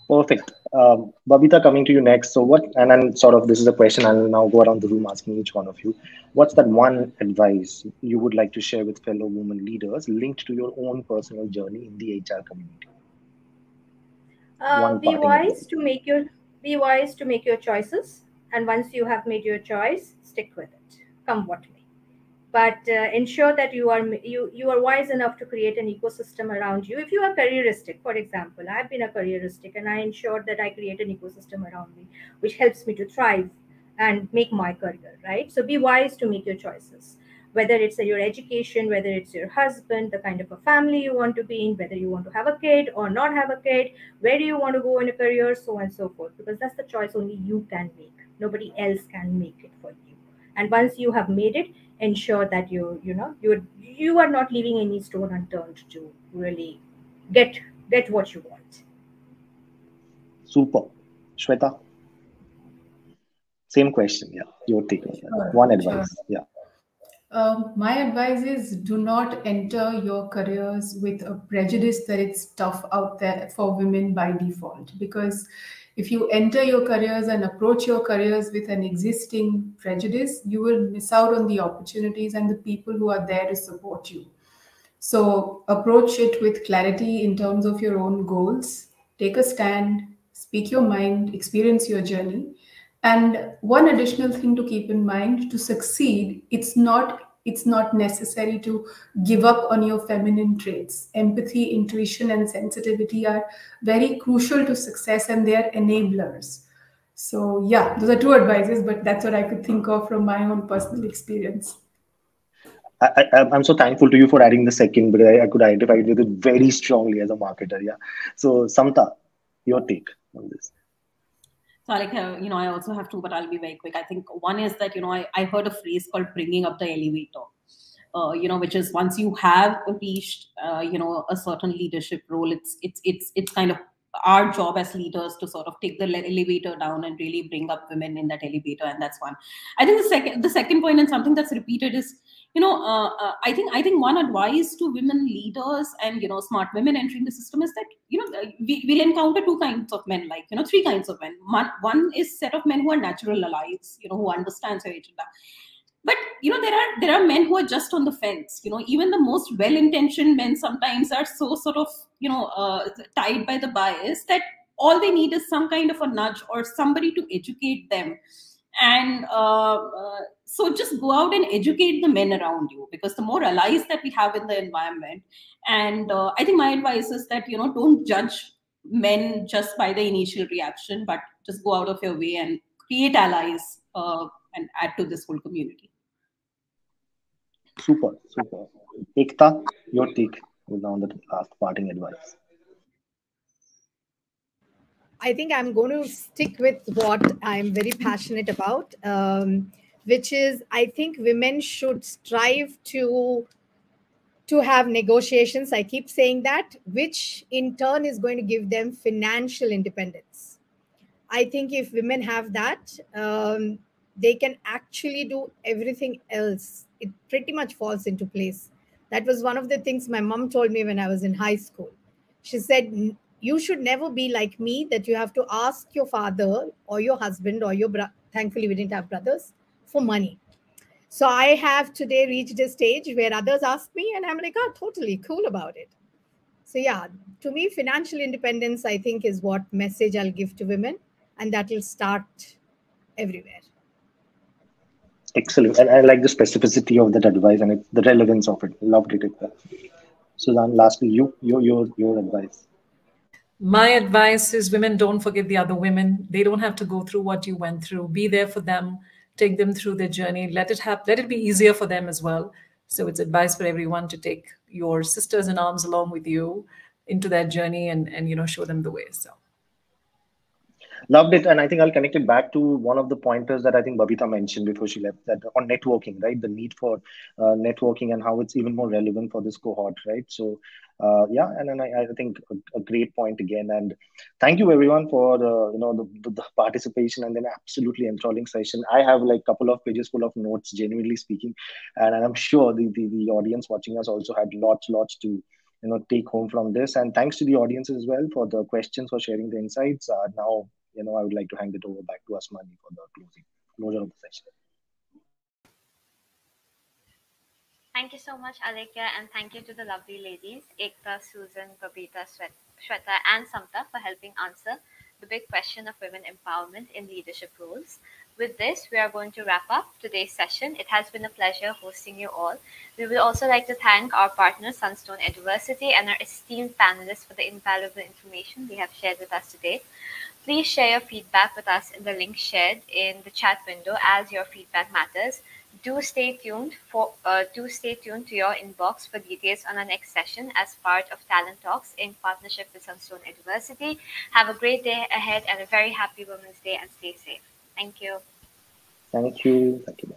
Perfect. Um, Babita, coming to you next. So, what, and then sort of this is a question I'll now go around the room asking each one of you. What's that one advice you would like to share with fellow women leaders linked to your own personal journey in the HR community? Uh, be wise to make your be wise to make your choices, and once you have made your choice, stick with it. Come what but uh, ensure that you are you you are wise enough to create an ecosystem around you. If you are careeristic for example i've been a careeristic and i ensure that i create an ecosystem around me which helps me to thrive and make my career right? So be wise to make your choices whether it's your education whether it's your husband the kind of a family you want to be in whether you want to have a kid or not have a kid where do you want to go in a career so on and so forth because that's the choice only you can make. Nobody else can make it for you. And once you have made it ensure that you you know you you are not leaving any stone unturned to really get get what you want. Super. Shweta? Same question yeah. Your take sure, one advice sure. yeah. Um, my advice is do not enter your careers with a prejudice that it's tough out there for women by default because if you enter your careers and approach your careers with an existing prejudice, you will miss out on the opportunities and the people who are there to support you. So approach it with clarity in terms of your own goals. Take a stand, speak your mind, experience your journey. And one additional thing to keep in mind to succeed, it's not it's not necessary to give up on your feminine traits. Empathy, intuition, and sensitivity are very crucial to success and they are enablers. So, yeah, those are two advices, but that's what I could think of from my own personal experience. I, am so thankful to you for adding the second, but I, I, could identify with it very strongly as a marketer. Yeah. So, Samta, your take on this. So, like, you know, I also have two, but I'll be very quick. I think one is that, you know, I, I heard a phrase called bringing up the elevator. Uh, you know, which is once you have reached, uh, you know, a certain leadership role, it's it's it's it's kind of our job as leaders to sort of take the elevator down and really bring up women in that elevator and that's one i think the second the second point and something that's repeated is you know uh, uh, i think i think one advice to women leaders and you know smart women entering the system is that you know we, will encounter two kinds of men like you know three kinds of men. One, one is set of men who are natural allies you know who understands your agenda. But you know there are there are men who are just on the fence you know even the most well intentioned men sometimes are so sort of you know uh, tied by the bias that all they need is some kind of a nudge or somebody to educate them and uh, uh, so just go out and educate the men around you because the more allies that we have in the environment and uh, i think my advice is that you know don't judge men just by the initial reaction but just go out of your way and create allies uh, and add to this whole community. Super super. Ekta your take on the last parting advice I think I'm going to stick with what I'm very passionate about, um, which is I think women should strive to to have negotiations. I keep saying that, which in turn is going to give them financial independence. I think if women have that, um, they can actually do everything else. It pretty much falls into place. That was one of the things my mom told me when I was in high school. She said, you should never be like me that you have to ask your father or your husband or your brother. Thankfully, we didn't have brothers for money. So I have today reached a stage where others ask me, and I'm like, oh, totally cool about it. So, yeah, to me, financial independence, I think, is what message I'll give to women, and that will start everywhere. Excellent. And I like the specificity of that advice and the relevance of it. Loved it. Suzanne, lastly, you, your, your, your advice my advice is women don't forget the other women. They don't have to go through what you went through. Be there for them. Take them through their journey. Let it happen let it be easier for them as well. So it's advice for everyone to take your sisters in arms along with you into that journey and and you know show them the way so loved it and i think i'll connect it back to one of the pointers that i think babita mentioned before she left that on networking right? The need for uh, networking and how it's even more relevant for this cohort right? So uh, yeah and then I, I think a, a, great point again and thank you everyone for the you know the, the, participation and then absolutely enthralling session. I have like a couple of pages full of notes genuinely speaking and i'm sure the, the, the audience watching us also had lots lots to you know take home from this. And thanks to the audience as well for the questions for sharing the insights. Uh, now you know, I would like to hand it over back to Asmani for the closing closure of the session. Thank you so much, Alekhya, and thank you to the lovely ladies, Ekta, Susan, Babita, Shweta, and Samta for helping answer the big question of women empowerment in leadership roles. With this, we are going to wrap up today's session. It has been a pleasure hosting you all. We would also like to thank our partner, Sunstone Eduversity, and our esteemed panelists for the invaluable information they have shared with us today. Please share your feedback with us in the link shared in the chat window as your feedback matters. Do stay tuned for uh, do stay tuned to your inbox for details on our next session as part of Talent Talks in partnership with Sunstone Eduversity. Have a great day ahead and a very happy Women's Day and stay safe. Thank you. Thank you. Thank you.